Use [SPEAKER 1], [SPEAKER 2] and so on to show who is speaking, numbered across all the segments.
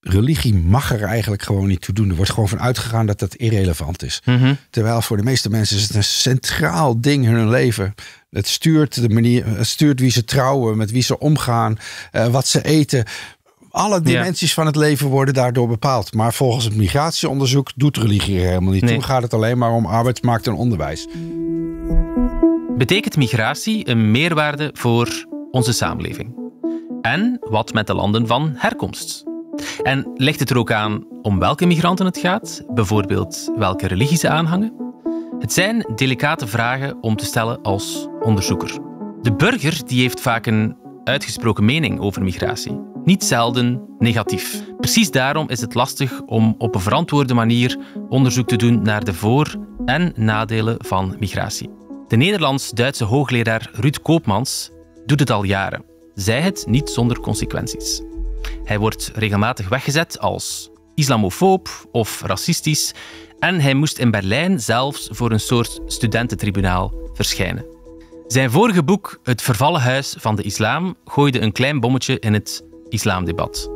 [SPEAKER 1] religie mag er eigenlijk gewoon niet toe doen. Er wordt gewoon van uitgegaan dat dat irrelevant is.
[SPEAKER 2] Mhm.
[SPEAKER 1] Terwijl voor de meeste mensen is het een centraal ding in hun leven. Het stuurt de manier, het stuurt wie ze trouwen, met wie ze omgaan, eh, wat ze eten. Alle dimensies van het leven worden daardoor bepaald. Maar volgens het migratieonderzoek doet religie er helemaal niet.
[SPEAKER 2] Nee.
[SPEAKER 1] Toen gaat het alleen maar om arbeidsmarkt en onderwijs.
[SPEAKER 2] Betekent migratie een meerwaarde voor onze samenleving? En wat met de landen van herkomst? En ligt het er ook aan om welke migranten het gaat? Bijvoorbeeld welke religie ze aanhangen? Het zijn delicate vragen om te stellen als onderzoeker. De burger die heeft vaak een uitgesproken mening over migratie. Niet zelden negatief. Precies daarom is het lastig om op een verantwoorde manier onderzoek te doen naar de voor- en nadelen van migratie. De Nederlands-Duitse hoogleraar Ruud Koopmans doet het al jaren. Zij het niet zonder consequenties. Hij wordt regelmatig weggezet als islamofoob of racistisch en hij moest in Berlijn zelfs voor een soort studententribunaal verschijnen. Zijn vorige boek, Het Vervallen Huis van de Islam, gooide een klein bommetje in het islamdebat.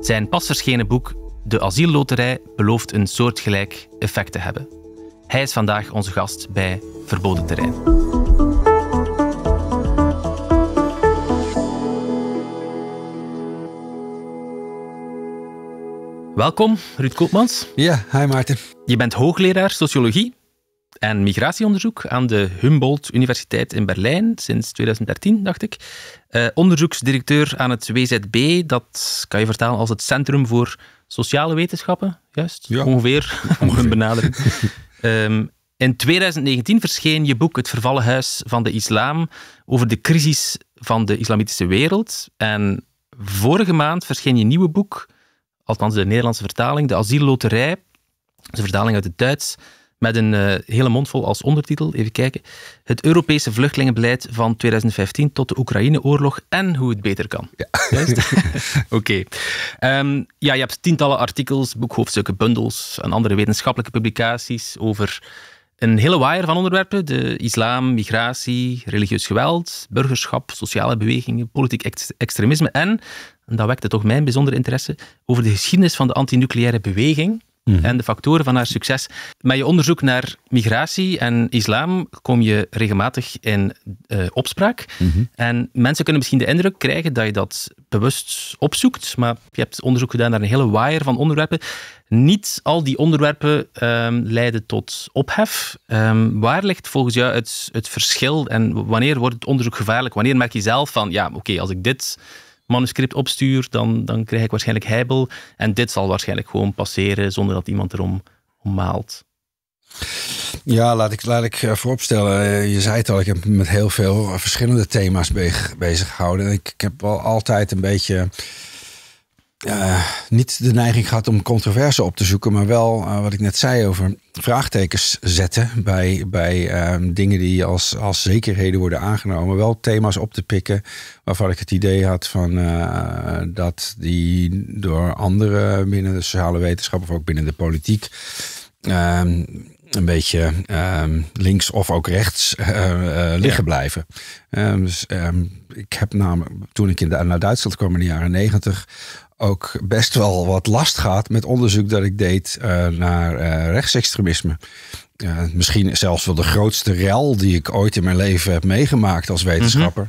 [SPEAKER 2] Zijn pas verschenen boek, De Asielloterij, belooft een soortgelijk effect te hebben. Hij is vandaag onze gast bij Verboden Terrein. Welkom, Ruud Koopmans.
[SPEAKER 1] Ja, hi Maarten.
[SPEAKER 2] Je bent hoogleraar sociologie en migratieonderzoek aan de Humboldt Universiteit in Berlijn sinds 2013, dacht ik. Eh, onderzoeksdirecteur aan het WZB, dat kan je vertalen als het Centrum voor Sociale Wetenschappen, juist?
[SPEAKER 1] Ja.
[SPEAKER 2] Ongeveer, om een benadering. Ehm, in 2019 verscheen je boek Het Vervallen Huis van de Islam over de crisis van de islamitische wereld. En vorige maand verscheen je nieuwe boek, althans de Nederlandse vertaling, De Asielloterij. Dat is een vertaling uit het Duits, met een eh, hele mond vol als ondertitel. Even kijken. Het Europese vluchtelingenbeleid van 2015 tot de Oekraïne-oorlog en hoe het beter kan.
[SPEAKER 1] Ja.
[SPEAKER 2] Juist? Oké. Ehm, ja, je hebt tientallen artikels, boekhoofdstukken, bundels en andere wetenschappelijke publicaties over een hele waaier van onderwerpen. De islam, migratie, religieus geweld, burgerschap, sociale bewegingen, politiek ex- extremisme en, en dat wekte toch mijn bijzondere interesse, over de geschiedenis van de antinucleaire beweging en de factoren van haar succes. Met je onderzoek naar migratie en islam kom je regelmatig in eh, opspraak. En mensen kunnen misschien de indruk krijgen dat je dat bewust opzoekt, maar je hebt onderzoek gedaan naar een hele waaier van onderwerpen. Niet al die onderwerpen ehm, leiden tot ophef. Ehm, waar ligt volgens jou het, het verschil en wanneer wordt het onderzoek gevaarlijk? Wanneer merk je zelf van, ja, oké, als ik dit manuscript opstuur, dan, dan krijg ik waarschijnlijk heibel. En dit zal waarschijnlijk gewoon passeren zonder dat iemand erom om maalt.
[SPEAKER 1] Ja, laat ik, laat ik vooropstellen. eh, Je zei het al, ik heb me met heel veel verschillende thema's be- bezig gehouden. Ik, ik heb wel altijd een beetje eh, niet de neiging gehad om controverse op te zoeken, maar wel eh, wat ik net zei over vraagtekens zetten bij, bij ehm, dingen die als, als zekerheden worden aangenomen. Wel thema's op te pikken waarvan ik het idee had van eh, dat die door anderen binnen de sociale wetenschap of ook binnen de politiek ehm, een beetje ehm, links of ook rechts liggen blijven. Dus, ik heb namelijk, toen ik in de, naar Duitsland kwam in de jaren negentig, ook best wel wat last gehad met onderzoek dat ik deed eh, naar eh, rechtsextremisme. Eh, misschien zelfs wel de grootste rel die ik ooit in mijn leven heb meegemaakt als wetenschapper.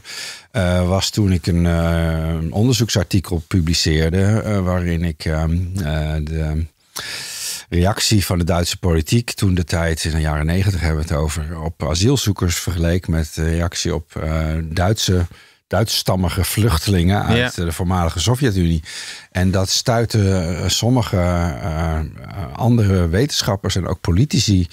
[SPEAKER 1] eh, was toen ik een, een onderzoeksartikel publiceerde. waarin ik ehm, eh, de reactie van de Duitse politiek toen de tijd, in de jaren negentig hebben we het over, op asielzoekers vergeleek met de reactie op Duitse, Duitsstammige vluchtelingen uit
[SPEAKER 2] Ja.
[SPEAKER 1] de voormalige Sovjet-Unie. En dat stuitte eh, sommige eh, andere wetenschappers en ook politici,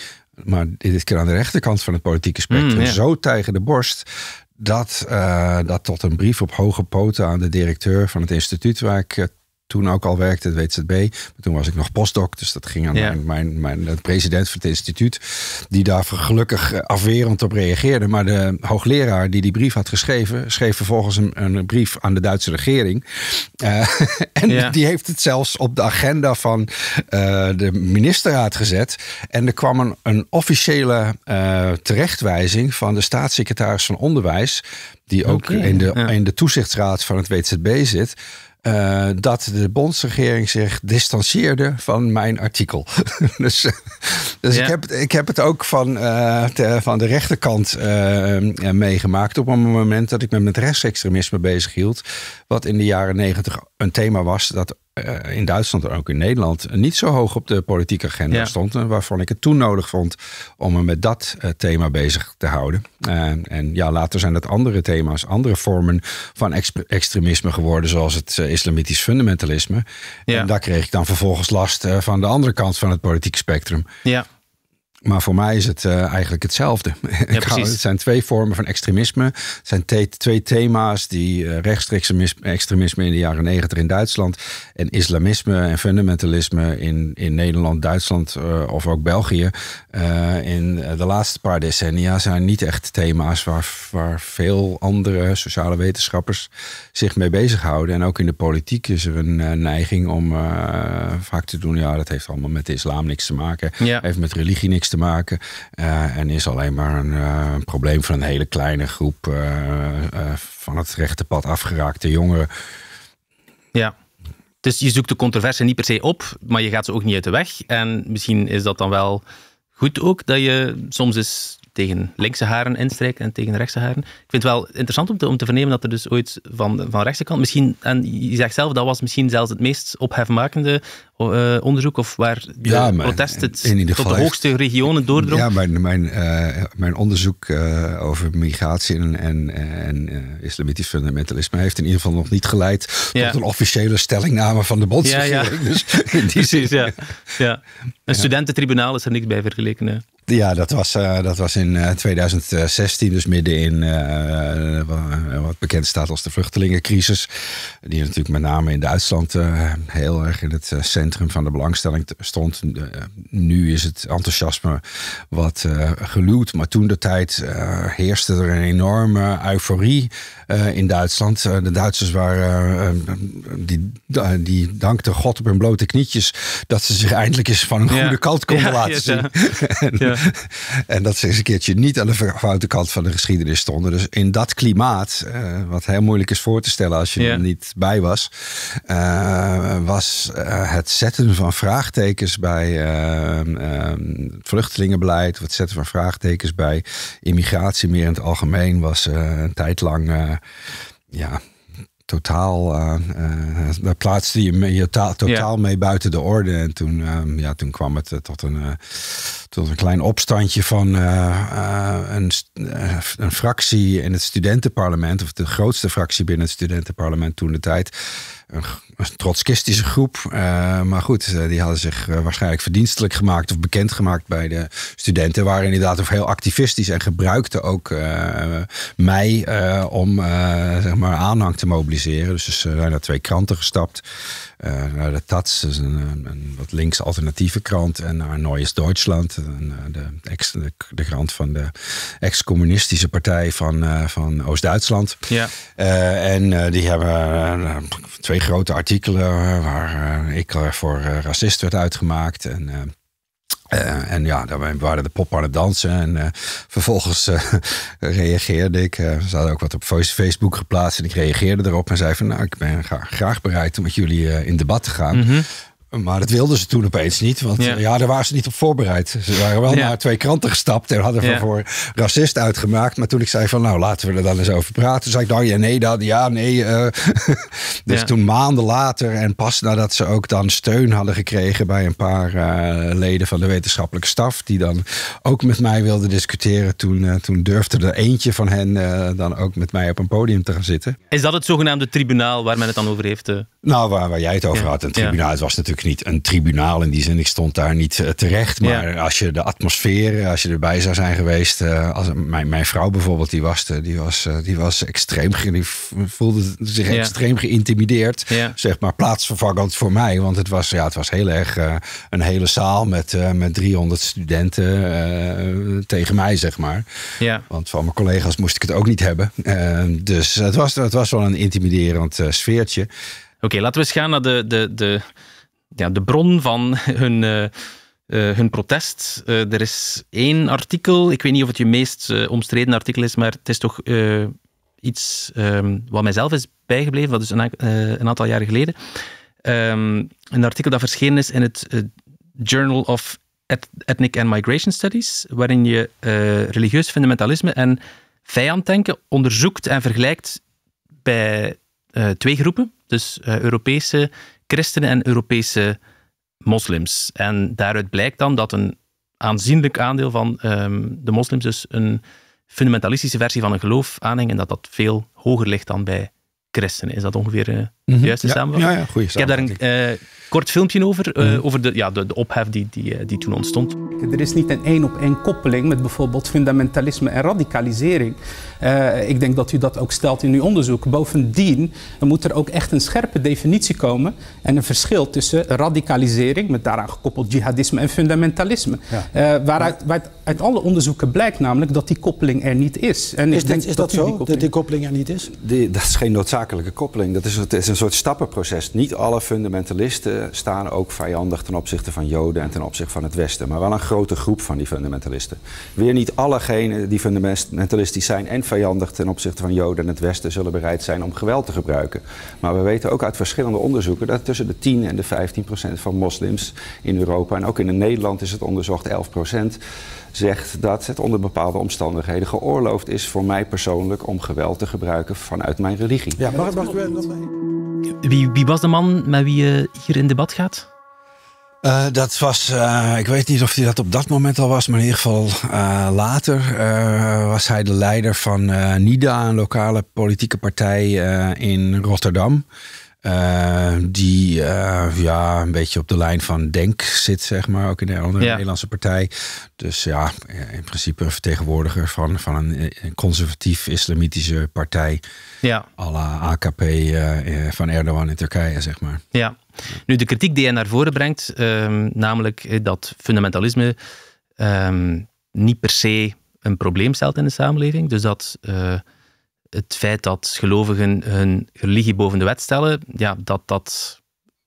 [SPEAKER 1] maar dit keer aan de rechterkant van het politieke spectrum,
[SPEAKER 2] Mm, ja.
[SPEAKER 1] zo tegen de borst. Dat, eh, dat tot een brief op hoge poten aan de directeur van het instituut waar ik toen ook al werkte, het WZB. Maar toen was ik nog postdoc, dus dat ging aan
[SPEAKER 2] Ja.
[SPEAKER 1] mijn, mijn, mijn de president van het instituut. Die daar gelukkig eh, afwerend op reageerde. Maar de hoogleraar die die brief had geschreven, schreef vervolgens een, een brief aan de Duitse regering. Eh, en
[SPEAKER 2] Ja.
[SPEAKER 1] die heeft het zelfs op de agenda van eh, de ministerraad gezet. En er kwam een, een officiële terechtwijzing van de staatssecretaris van Onderwijs. Die ook in, de,
[SPEAKER 2] ja.
[SPEAKER 1] in de toezichtsraad van het WZB zit. Uh, dat de bondsregering zich distancieerde van mijn artikel. dus dus ik, heb, ik heb het ook van, uh, van de rechterkant uh, meegemaakt. Op een moment dat ik me met rechtsextremisme bezig hield. Wat in de jaren negentig een thema was dat in Duitsland en ook in Nederland niet zo hoog op de politieke agenda stond. En waarvan ik het toen nodig vond om me met dat thema bezig te houden. en ja, later zijn dat andere thema's, andere vormen van extremisme geworden, zoals het islamitisch fundamentalisme. Ja. En daar kreeg ik dan vervolgens last van de andere kant van het politieke spectrum.
[SPEAKER 2] Ja.
[SPEAKER 1] Maar voor mij is het uh, eigenlijk hetzelfde. Ja, het zijn twee vormen van extremisme. Het zijn twee thema's die uh, rechtstreeks extremisme in de jaren negentig in Duitsland en islamisme en fundamentalisme in, in Nederland, Duitsland uh, of ook België in de laatste paar decennia zijn niet echt thema's waar, waar veel andere sociale wetenschappers zich mee bezighouden. En ook in de politiek is er een neiging om vaak te doen, ja, dat heeft allemaal met de islam niks te maken, ja. heeft met religie niks te maken. Uh, en is alleen maar een, uh, een, probleem van een hele kleine groep uh, van het rechte pad afgeraakte jongeren.
[SPEAKER 2] Ja. Dus je zoekt de controverse niet per se op, maar je gaat ze ook niet uit de weg. En misschien is dat dan wel goed ook dat je soms eens tegen linkse haren instrijkt en tegen rechtse haren. Ik vind het wel interessant om te, om te vernemen dat er dus ooit van, van rechtse kant, misschien, en je zegt zelf, dat was misschien zelfs het meest ophefmakende uh, onderzoek, of waar de ja, protest het tot de hoogste regionen doordrong?
[SPEAKER 1] Ja, mijn, mijn, uh, mijn onderzoek uh, over migratie en, en, en islamitisch fundamentalisme heeft in ieder geval nog niet geleid ja. tot een officiële stellingname van de bondsregering. Ja, ja. Dus
[SPEAKER 2] Precies, ja. ja. Een studententribunaal is er niks bij vergeleken.
[SPEAKER 1] Ja, dat was, uh, dat was in uh, 2016, dus midden in uh, wat bekend staat als de vluchtelingencrisis. Die natuurlijk met name in Duitsland heel erg in het centrum van de belangstelling stond. nu is het enthousiasme wat geluwd, maar toen de tijd heerste er een enorme euforie in Duitsland. de Duitsers waren, die, die dankten God op hun blote knietjes dat ze zich eindelijk eens van een goede kant konden laten zien. En dat ze eens een keertje niet aan de foute kant van de geschiedenis stonden. Dus in dat klimaat, uh, wat heel moeilijk is voor te stellen als je er niet bij was, uh, was uh, het zetten van vraagtekens bij het vluchtelingenbeleid, of het zetten van vraagtekens bij immigratie meer in het algemeen, was een tijd lang ja, totaal, uh, uh, daar plaatste je me je totaal mee buiten de orde. En toen, uh, ja, toen kwam het tot, een, tot een klein opstandje van een, een fractie in het studentenparlement, of de grootste fractie binnen het studentenparlement toen de tijd een, trotskistische groep. Uh, maar goed, uh, die hadden zich uh, waarschijnlijk verdienstelijk gemaakt of bekend gemaakt bij de studenten. Waren inderdaad ook heel activistisch en gebruikten ook mij om zeg maar aanhang te mobiliseren. Dus ze zijn naar twee kranten gestapt. naar de Taz, dus een, een, wat links alternatieve krant. En naar Neues Deutschland, een, de, ex, de, de, krant van de ex-communistische partij van, van Oost-Duitsland.
[SPEAKER 2] Ja.
[SPEAKER 1] en die hebben twee grote artikelen waar uh, ik voor uh, racist werd uitgemaakt. En, en ja, daar waren de pop aan het dansen. En vervolgens reageerde ik. ze hadden ook wat op Facebook geplaatst. En ik reageerde erop en zei van... nou, ik ben graag, bereid om met jullie in debat te gaan. Mm maar dat wilden ze toen opeens niet. Want ja, ja daar waren ze niet op voorbereid. Ze waren wel naar twee kranten gestapt en hadden ja. voor racist uitgemaakt. Maar toen ik zei van nou laten we er dan eens over praten. zei ik nou ja nee, dat, ja nee. Uh. dus toen maanden later en pas nadat ze ook dan steun hadden gekregen bij een paar uh, leden van de wetenschappelijke staf. Die dan ook met mij wilden discussiëren. Toen, uh, toen durfde er eentje van hen dan ook met mij op een podium te gaan zitten.
[SPEAKER 2] Is dat het zogenaamde tribunaal waar men het dan over heeft?
[SPEAKER 1] Nou, waar, waar jij het over had. Een tribunaal. Het was natuurlijk niet een tribunaal in die zin. Ik stond daar niet uh, terecht. Maar als je de atmosfeer, als je erbij zou zijn geweest. Uh, als, mijn, mijn vrouw bijvoorbeeld, die was, die was, die was extreem. Die voelde zich ja. extreem geïntimideerd.
[SPEAKER 2] Ja.
[SPEAKER 1] Zeg maar plaatsvervangend voor mij. Want het was, ja, het was heel erg een hele zaal met, met 300 studenten tegen mij, zeg maar.
[SPEAKER 2] Ja.
[SPEAKER 1] Want van mijn collega's moest ik het ook niet hebben. dus het was, het was wel een intimiderend sfeertje.
[SPEAKER 2] Oké, laten we eens gaan naar de, de, de, ja, de bron van hun, uh, uh, hun protest. Uh, er is één artikel, ik weet niet of het je meest omstreden artikel is, maar het is toch iets um, wat mijzelf is bijgebleven, dat is een, een aantal jaren geleden. Ehm, een artikel dat verschenen is in het Journal of Ethnic and Migration Studies, waarin je religieus fundamentalisme en vijanddenken onderzoekt en vergelijkt bij twee groepen, dus Europese christenen en Europese moslims. En daaruit blijkt dan dat een aanzienlijk aandeel van um, de moslims dus een fundamentalistische versie van een geloof aanhangen en dat dat veel hoger ligt dan bij christenen. Is dat ongeveer de juiste
[SPEAKER 1] ja,
[SPEAKER 2] samenvatting?
[SPEAKER 1] Ja, ja, goede
[SPEAKER 2] Ik heb daar een uh, kort filmpje over, uh, over de, ja, de, de ophef die, die, die toen ontstond.
[SPEAKER 3] Er is niet een één op één koppeling met bijvoorbeeld fundamentalisme en radicalisering. Uh, ik denk dat u dat ook stelt in uw onderzoek. Bovendien moet er ook echt een scherpe definitie komen en een verschil tussen radicalisering, met daaraan gekoppeld jihadisme en fundamentalisme. Ja. Uh, waaruit, waaruit uit alle onderzoeken blijkt namelijk dat die koppeling er niet is.
[SPEAKER 4] En is, ik denk is dat, dat zo, die koppeling... dat die koppeling er niet is?
[SPEAKER 1] Die, dat is geen noodzakelijke koppeling. Dat is, het is een soort stappenproces. Niet alle fundamentalisten staan ook vijandig ten opzichte van Joden en ten opzichte van het Westen. Maar wel een grote groep van die fundamentalisten. Weer niet allegenen die fundamentalistisch zijn en vijandig ten opzichte van Joden en het Westen zullen bereid zijn om geweld te gebruiken. Maar we weten ook uit verschillende onderzoeken dat tussen de 10 en de 15 procent van moslims in Europa en ook in Nederland is het onderzocht 11 procent zegt dat het onder bepaalde omstandigheden geoorloofd is voor mij persoonlijk om geweld te gebruiken vanuit mijn religie.
[SPEAKER 2] Ja, mag, mag wie, wie was de man met wie je hier in debat gaat?
[SPEAKER 1] Uh, dat was, uh, ik weet niet of hij dat op dat moment al was, maar in ieder geval uh, later was hij de leider van NIDA, een lokale politieke partij in Rotterdam. Uh, die uh, ja, een beetje op de lijn van Denk zit, zeg maar, ook in de andere Nederlandse partij. Dus ja, in principe een vertegenwoordiger van, van een, conservatief islamitische partij. Ja. à la AKP uh, van Erdogan in Turkije, zeg maar.
[SPEAKER 2] Ja. Nu, de kritiek die hij naar voren brengt, um, namelijk dat fundamentalisme um, niet per se een probleem stelt in de samenleving. Dus dat het feit dat gelovigen hun religie boven de wet stellen, ja, dat dat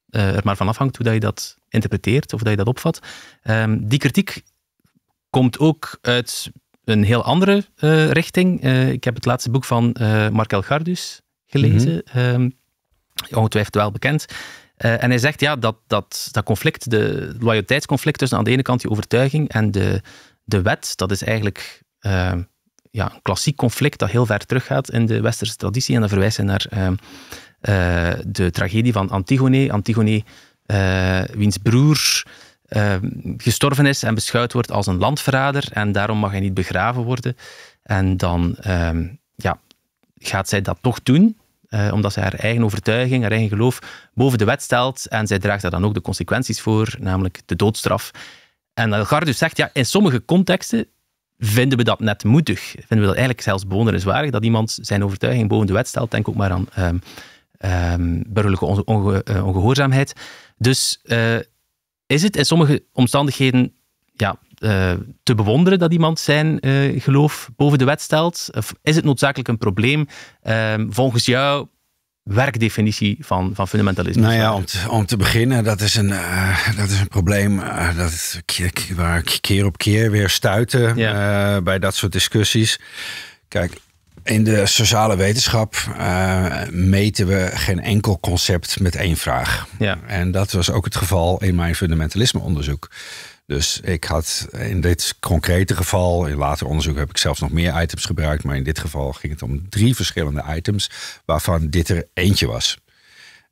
[SPEAKER 2] uh, er maar van afhangt hoe dat je dat interpreteert of dat je dat opvat. Um, die kritiek komt ook uit een heel andere uh, richting. Uh, ik heb het laatste boek van Markel Gardus gelezen, mm -hmm. um, ongetwijfeld wel bekend. en hij zegt ja, dat, dat, dat conflict, de loyaliteitsconflict tussen aan de ene kant die overtuiging en de, de wet, dat is eigenlijk ja, een klassiek conflict dat heel ver teruggaat in de westerse traditie. En dan verwijzen naar uh, uh, de tragedie van Antigone. Antigone, uh, wiens broer ehm, gestorven is en beschouwd wordt als een landverrader. En daarom mag hij niet begraven worden. En dan ehm, ja, gaat zij dat toch doen. Uh, omdat zij haar eigen overtuiging, haar eigen geloof boven de wet stelt. En zij draagt daar dan ook de consequenties voor, namelijk de doodstraf. En Elgar zegt, ja, in sommige contexten vinden we dat net moedig. Vinden we dat eigenlijk zelfs bewonderenswaardig dat iemand zijn overtuiging boven de wet stelt. Denk ook maar aan um, burgerlijke uh, ongehoorzaamheid. Dus uh, is het in sommige omstandigheden ja, uh, te bewonderen dat iemand zijn geloof boven de wet stelt? Of is het noodzakelijk een probleem? Ehm, volgens jou werkdefinitie van, van fundamentalisme?
[SPEAKER 1] Nou ja, om te, om te beginnen, dat is een, uh, dat is een probleem uh, dat, waar ik keer op keer weer stuiten ja. uh, bij dat soort discussies. Kijk, in de sociale wetenschap meten we geen enkel concept met één vraag. Ja. En dat was ook het geval in mijn fundamentalisme onderzoek. Dus ik had in dit concrete geval, in later onderzoek heb ik zelfs nog meer items gebruikt, maar in dit geval ging het om drie verschillende items, waarvan dit er eentje was.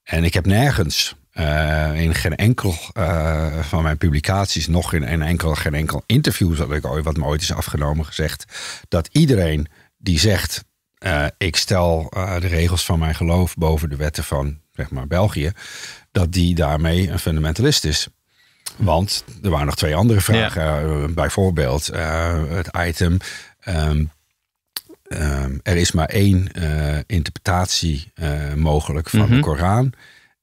[SPEAKER 1] En ik heb nergens uh, in geen enkel uh, van mijn publicaties, nog in een enkel, geen enkel interview dat ik ooit, wat me ooit is afgenomen, gezegd dat iedereen die zegt: uh, Ik stel de regels van mijn geloof boven de wetten van zeg maar, België, dat die daarmee een fundamentalist is. Want er waren nog twee andere vragen. Eh, bijvoorbeeld uh, het item. Um, um, er is maar één uh, interpretatie mogelijk van mm -hmm. de mhm. Koran.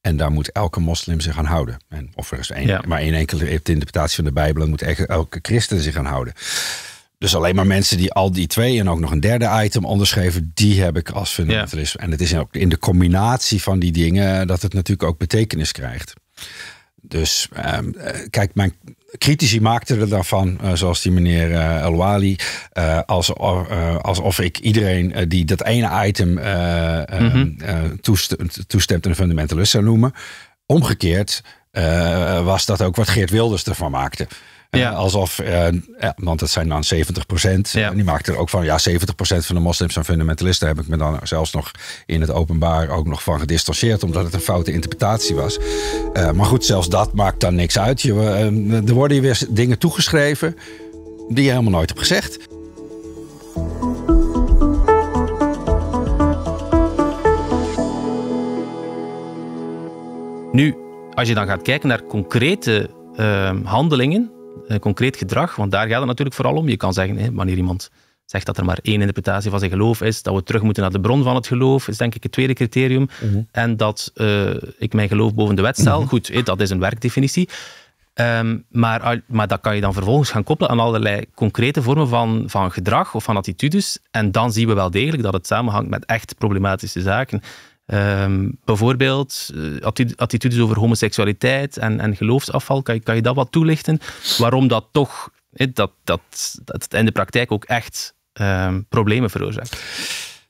[SPEAKER 1] En daar moet elke moslim zich aan houden. En of er is één, ja. maar één enkele interpretatie van de Bijbel, moet elke christen zich aan houden. Dus alleen maar mensen die al die twee en ook nog een derde item onderschreven, die heb ik als fundamentalist. Ja. En het is ook in de combinatie van die dingen dat het natuurlijk ook betekenis krijgt. Dus ehm, kijk, mijn critici maakten er dan van, zoals die meneer uh, Elwali, uh, als, alsof ik iedereen die dat ene item mm -hmm. toestemt een fundamentalist zou noemen. Omgekeerd was dat ook wat Geert Wilders ervan maakte. Ja. alsof, uh, ja, want het zijn dan 70 procent. Ja. Die maakt er ook van, ja, 70 procent van de moslims zijn fundamentalisten. Heb ik me dan zelfs nog in het openbaar ook nog van gedistanceerd, omdat het een foute interpretatie was. Uh, maar goed, zelfs dat maakt dan niks uit. Je, er worden hier weer dingen toegeschreven die je helemaal nooit hebt gezegd.
[SPEAKER 2] Nu, als je dan gaat kijken naar concrete uh, handelingen concreet gedrag, want daar gaat het natuurlijk vooral om. Je kan zeggen, wanneer iemand zegt dat er maar één interpretatie van zijn geloof is, dat we terug moeten naar de bron van het geloof, is denk ik het tweede criterium. Mhm. En dat uh, ik mijn geloof boven de wet stel. Mhm. Goed, dat is een werkdefinitie. Um, maar, maar dat kan je dan vervolgens gaan koppelen aan allerlei concrete vormen van, van gedrag of van attitudes. En dan zien we wel degelijk dat het samenhangt met echt problematische zaken. Um, bijvoorbeeld uh, attitudes over homoseksualiteit en, en geloofsafval. Kan je, kan je dat wat toelichten? Waarom dat toch dat, dat, dat in de praktijk ook echt um, problemen veroorzaakt?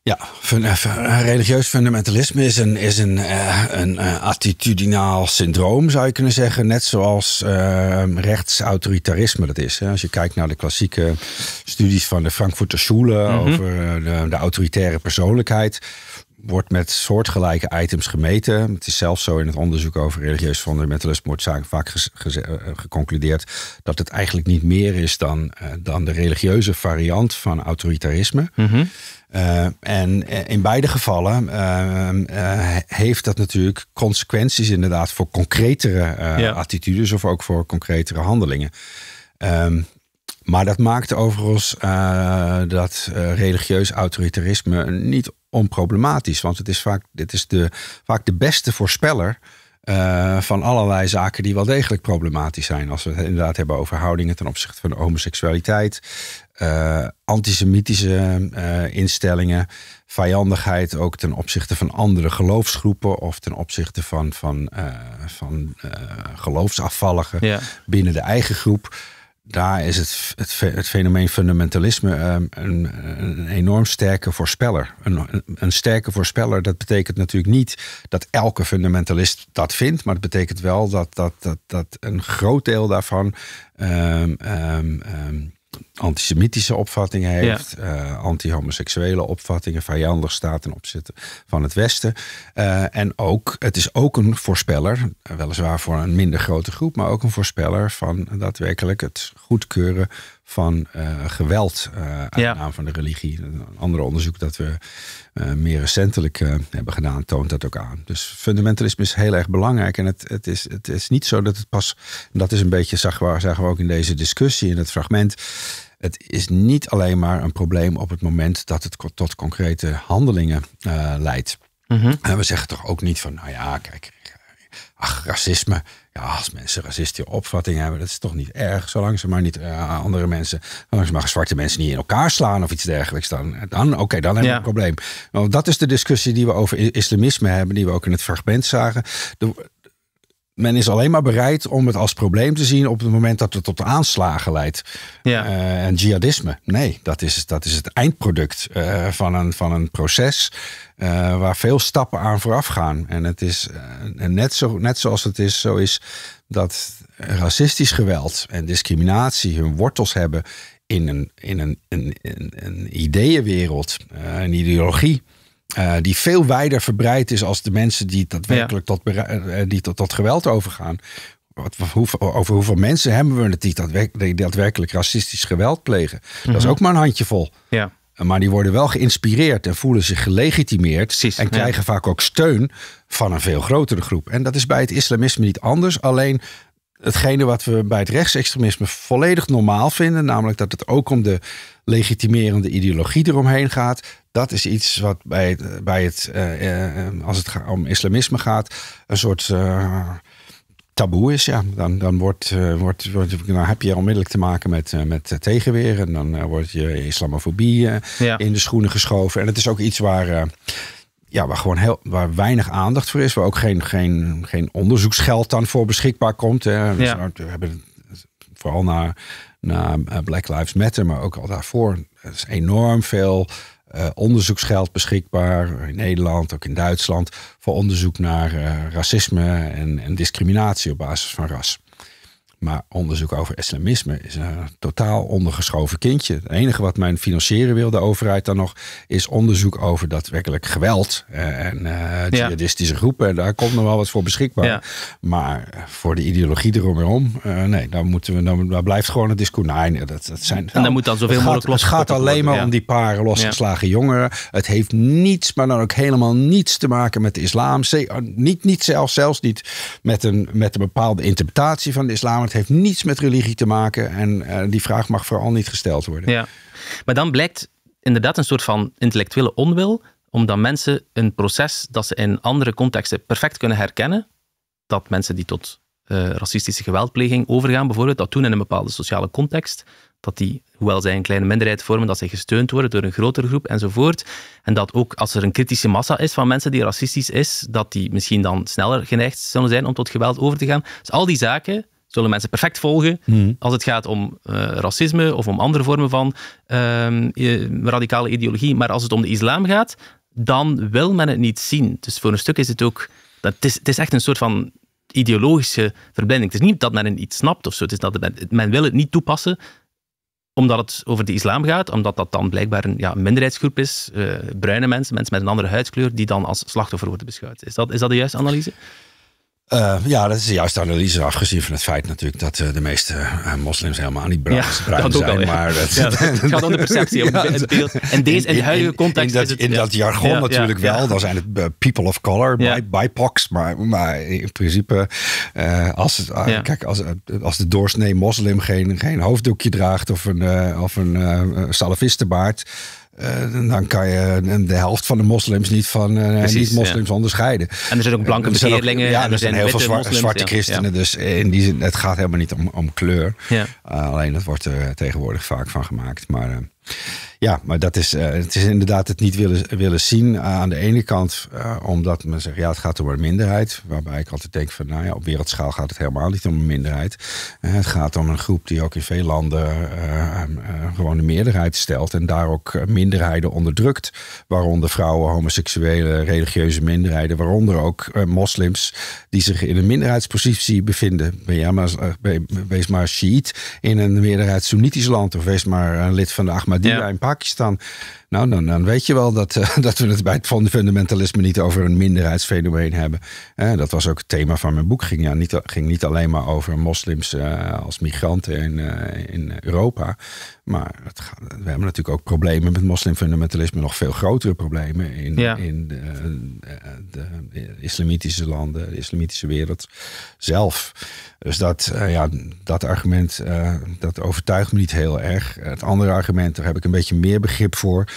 [SPEAKER 1] Ja, eh, religieus fundamentalisme is een, is een, een attitudinaal syndroom, zou je kunnen zeggen. Net zoals uh, rechtsautoritarisme dat is. Hè. Als je kijkt naar de klassieke studies van de Frankfurter Schule mm -hmm. over de, de autoritaire persoonlijkheid wordt met soortgelijke items gemeten. Het is zelfs zo in het onderzoek over religieus fundamentalisme wordt vaak eh, geconcludeerd dat het eigenlijk niet meer is dan, uh, dan de religieuze variant van autoritarisme. Mm uh, en in beide gevallen uh, heeft dat natuurlijk consequenties inderdaad voor concretere ja. attitudes of ook voor concretere handelingen. Ehm, maar dat maakt overigens dat religieus autoritarisme niet onproblematisch. Want het is vaak, dit is de, vaak de beste voorspeller uh, van allerlei zaken die wel degelijk problematisch zijn. Als we het inderdaad hebben over houdingen ten opzichte van homoseksualiteit, uh, antisemitische uh, instellingen, vijandigheid ook ten opzichte van andere geloofsgroepen of ten opzichte van, van, van geloofsafvalligen ja. binnen de eigen groep daar is het, het, het fenomeen fundamentalisme um, een, een, enorm sterke voorspeller. Een, een, sterke voorspeller, dat betekent natuurlijk niet dat elke fundamentalist dat vindt, maar het betekent wel dat, dat, dat, dat een groot deel daarvan um, um, antisemitische opvattingen heeft, uh, anti-homoseksuele opvattingen, vijandig staat ten opzichte van het Westen. Uh, en ook, het is ook een voorspeller, weliswaar voor een minder grote groep, maar ook een voorspeller van daadwerkelijk het goedkeuren van uh, geweld aan de naam van de religie. Een ander onderzoek dat we meer recentelijk hebben gedaan, toont dat ook aan. Dus fundamentalisme is heel erg belangrijk. En het, het, is, het is niet zo dat het pas, dat is een beetje, zagen we, zagen we ook in deze discussie, in het fragment het is niet alleen maar een probleem op het moment dat het tot concrete handelingen uh, leidt. Mhm. En we zeggen toch ook niet van, nou ja, kijk, ach, racisme. Ja, als mensen racistische opvattingen hebben, dat is toch niet erg. Zolang ze maar niet uh, andere mensen, zolang ze maar zwarte mensen niet in elkaar slaan of iets dergelijks, dan, dan oké, dan hebben we een probleem. Nou, dat is de discussie die we over islamisme hebben, die we ook in het fragment zagen. De, men is alleen maar bereid om het als probleem te zien op het moment dat het tot aanslagen leidt. Ja. Uh, en jihadisme, nee, dat is, dat is het eindproduct uh, van, een, van een proces uh, waar veel stappen aan vooraf gaan. En het is net, zo, net zoals het is, zo is dat racistisch geweld en discriminatie hun wortels hebben in een, in een, een, een, een ideeënwereld, een ideologie. Uh, die veel wijder verbreid is als de mensen die daadwerkelijk tot, uh, die tot, tot geweld overgaan. Wat, hoe, over hoeveel mensen hebben we het die daadwerkelijk, daadwerkelijk racistisch geweld plegen? Dat is mhm. ook maar een handjevol. Ja. Maar die worden wel geïnspireerd en voelen zich gelegitimeerd. Precies, en krijgen vaak ook steun van een veel grotere groep. En dat is bij het islamisme niet anders. Alleen hetgene wat we bij het rechtsextremisme volledig normaal vinden, namelijk dat het ook om de legitimerende ideologie eromheen gaat, dat is iets wat bij bij het uh, als het om islamisme gaat, een soort uh, taboe is. Ja. Dan, dan, wordt, uh, wordt, wordt, dan heb je onmiddellijk te maken met, met tegenweer. En dan wordt je islamofobie in de schoenen geschoven. En het is ook iets waar ja, waar gewoon heel, waar weinig aandacht voor is, waar ook geen, geen, geen onderzoeksgeld dan voor beschikbaar komt. Hè. Dus we hebben vooral naar, naar Black Lives Matter, maar ook al daarvoor. Er is enorm veel uh, onderzoeksgeld beschikbaar in Nederland, ook in Duitsland, voor onderzoek naar uh, racisme en, en, discriminatie op basis van ras. Maar onderzoek over islamisme is een totaal ondergeschoven kindje. Het enige wat men financieren wil, de overheid dan nog, is onderzoek over daadwerkelijk geweld en uh, jihadistische groepen. En daar komt nog wel wat voor beschikbaar. Maar voor de ideologie eromheen, uh, nee, daar, moeten we, dan, daar blijft gewoon een discours. Nee, dat, dat zijn,
[SPEAKER 2] en dan moet dan zoveel mogelijk
[SPEAKER 1] los. Het gaat alleen maar om die paar losgeslagen jongeren. Het heeft niets, maar dan ook helemaal niets te maken met de islam. Niet, niet zelfs, zelfs niet met een, met een bepaalde interpretatie van de islam het heeft niets met religie te maken. En uh, die vraag mag vooral niet gesteld worden.
[SPEAKER 2] Ja, maar dan blijkt inderdaad een soort van intellectuele onwil. Omdat mensen een proces dat ze in andere contexten perfect kunnen herkennen. Dat mensen die tot uh, racistische geweldpleging overgaan, bijvoorbeeld, dat doen in een bepaalde sociale context. Dat die, hoewel zij een kleine minderheid vormen, dat zij gesteund worden door een grotere groep enzovoort. En dat ook als er een kritische massa is van mensen die racistisch is, dat die misschien dan sneller geneigd zullen zijn om tot geweld over te gaan. Dus al die zaken zullen mensen perfect volgen hmm. als het gaat om uh, racisme of om andere vormen van uh, radicale ideologie. Maar als het om de islam gaat, dan wil men het niet zien. Dus voor een stuk is het ook... Dat, het, is, het is echt een soort van ideologische verblinding. Het is niet dat men het niet snapt of zo. Het is dat men, men wil het niet toepassen omdat het over de islam gaat, omdat dat dan blijkbaar een ja, minderheidsgroep is, uh, bruine mensen, mensen met een andere huidskleur, die dan als slachtoffer worden beschouwd. Is dat, is dat de juiste analyse?
[SPEAKER 1] Uh, ja, dat is de juiste analyse, afgezien van het feit natuurlijk dat uh, de meeste uh, moslims helemaal niet bruin, ja, zijn. Maar het,
[SPEAKER 2] ja, het, gaat om de perceptie, ja, het beeld. En deze in de huidige context
[SPEAKER 1] in, dat, in dat jargon natuurlijk wel, dan zijn het people of color. BIPOCs, maar, maar in principe als, kijk, als, als de doorsnee moslim geen, geen hoofddoekje draagt of een, of een salafistenbaard uh, dan kan je de helft van de moslims niet van uh, niet-moslims onderscheiden.
[SPEAKER 2] En er zijn ook blanke bekeerlingen.
[SPEAKER 1] Ja, er, zijn, heel veel zwarte christenen. Dus in die zin, het gaat helemaal niet om, om kleur. Uh, alleen dat wordt er tegenwoordig vaak van gemaakt. Maar ja, maar dat is, uh, het is inderdaad het niet willen, willen zien aan de ene kant, uh, omdat men zegt, ja, het gaat om een minderheid. Waarbij ik altijd denk van, nou ja, op wereldschaal gaat het helemaal niet om een minderheid. Het gaat om een groep die ook in veel landen gewoon de meerderheid stelt en daar ook minderheden onderdrukt. Waaronder vrouwen, homoseksuele, religieuze minderheden, waaronder ook moslims die zich in een minderheidspositie bevinden. Ben jij maar, wees maar Shiite in een meerderheid Soenitisch land of wees maar een lid van de Ahmadiyya in Pakistan. Nou, dan, dan weet je wel dat, uh, dat we het bij het fundamentalisme niet over een minderheidsfenomeen hebben. Uh, dat was ook het thema van mijn boek. Ging, ja, niet, ging niet alleen maar over moslims uh, als migranten in, in Europa. Maar het we hebben natuurlijk ook problemen met moslimfundamentalisme. Nog veel grotere problemen in, ja. in de, de, de, islamitische landen, de islamitische wereld zelf. Dus dat, ja, dat argument dat overtuigt me niet heel erg. Het andere argument, daar heb ik een beetje meer begrip voor.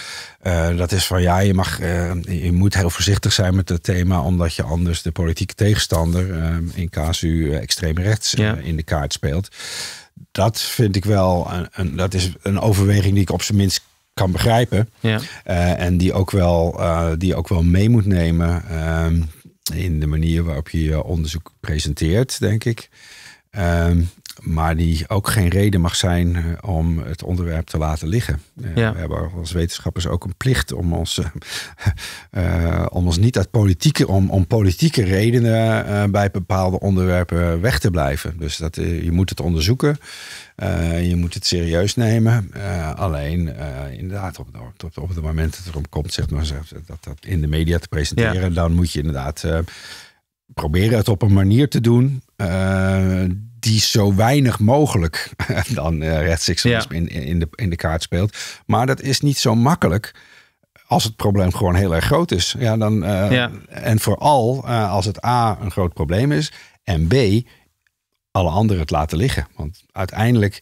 [SPEAKER 1] Uh, dat is van ja, je, mag, uh, je moet heel voorzichtig zijn met het thema, omdat je anders de politieke tegenstander uh, in casu extreem rechts ja. in de kaart speelt. Dat vind ik wel, een, een, dat is een overweging die ik op zijn minst kan begrijpen. Ja. en die ook, wel, die ook wel mee moet nemen ehm, in de manier waarop je je onderzoek presenteert, denk ik. Ehm, maar die ook geen reden mag zijn eh, om het onderwerp te laten liggen. Uh, We hebben als wetenschappers ook een plicht om ons, uh, om ons niet uit politieke, om, om politieke redenen bij bepaalde onderwerpen weg te blijven. Dus dat, je moet het onderzoeken, je moet het serieus nemen. alleen inderdaad, op, op, op het moment dat het erom komt, zeg maar, dat, dat in de media te presenteren, dan moet je inderdaad proberen het op een manier te doen die zo weinig mogelijk dan uh, rechtsextremisme in, in, de, in de kaart speelt. Maar dat is niet zo makkelijk als het probleem gewoon heel erg groot is. Ja, dan, uh, En vooral uh, als het A een groot probleem is en B alle anderen het laten liggen. Want uiteindelijk,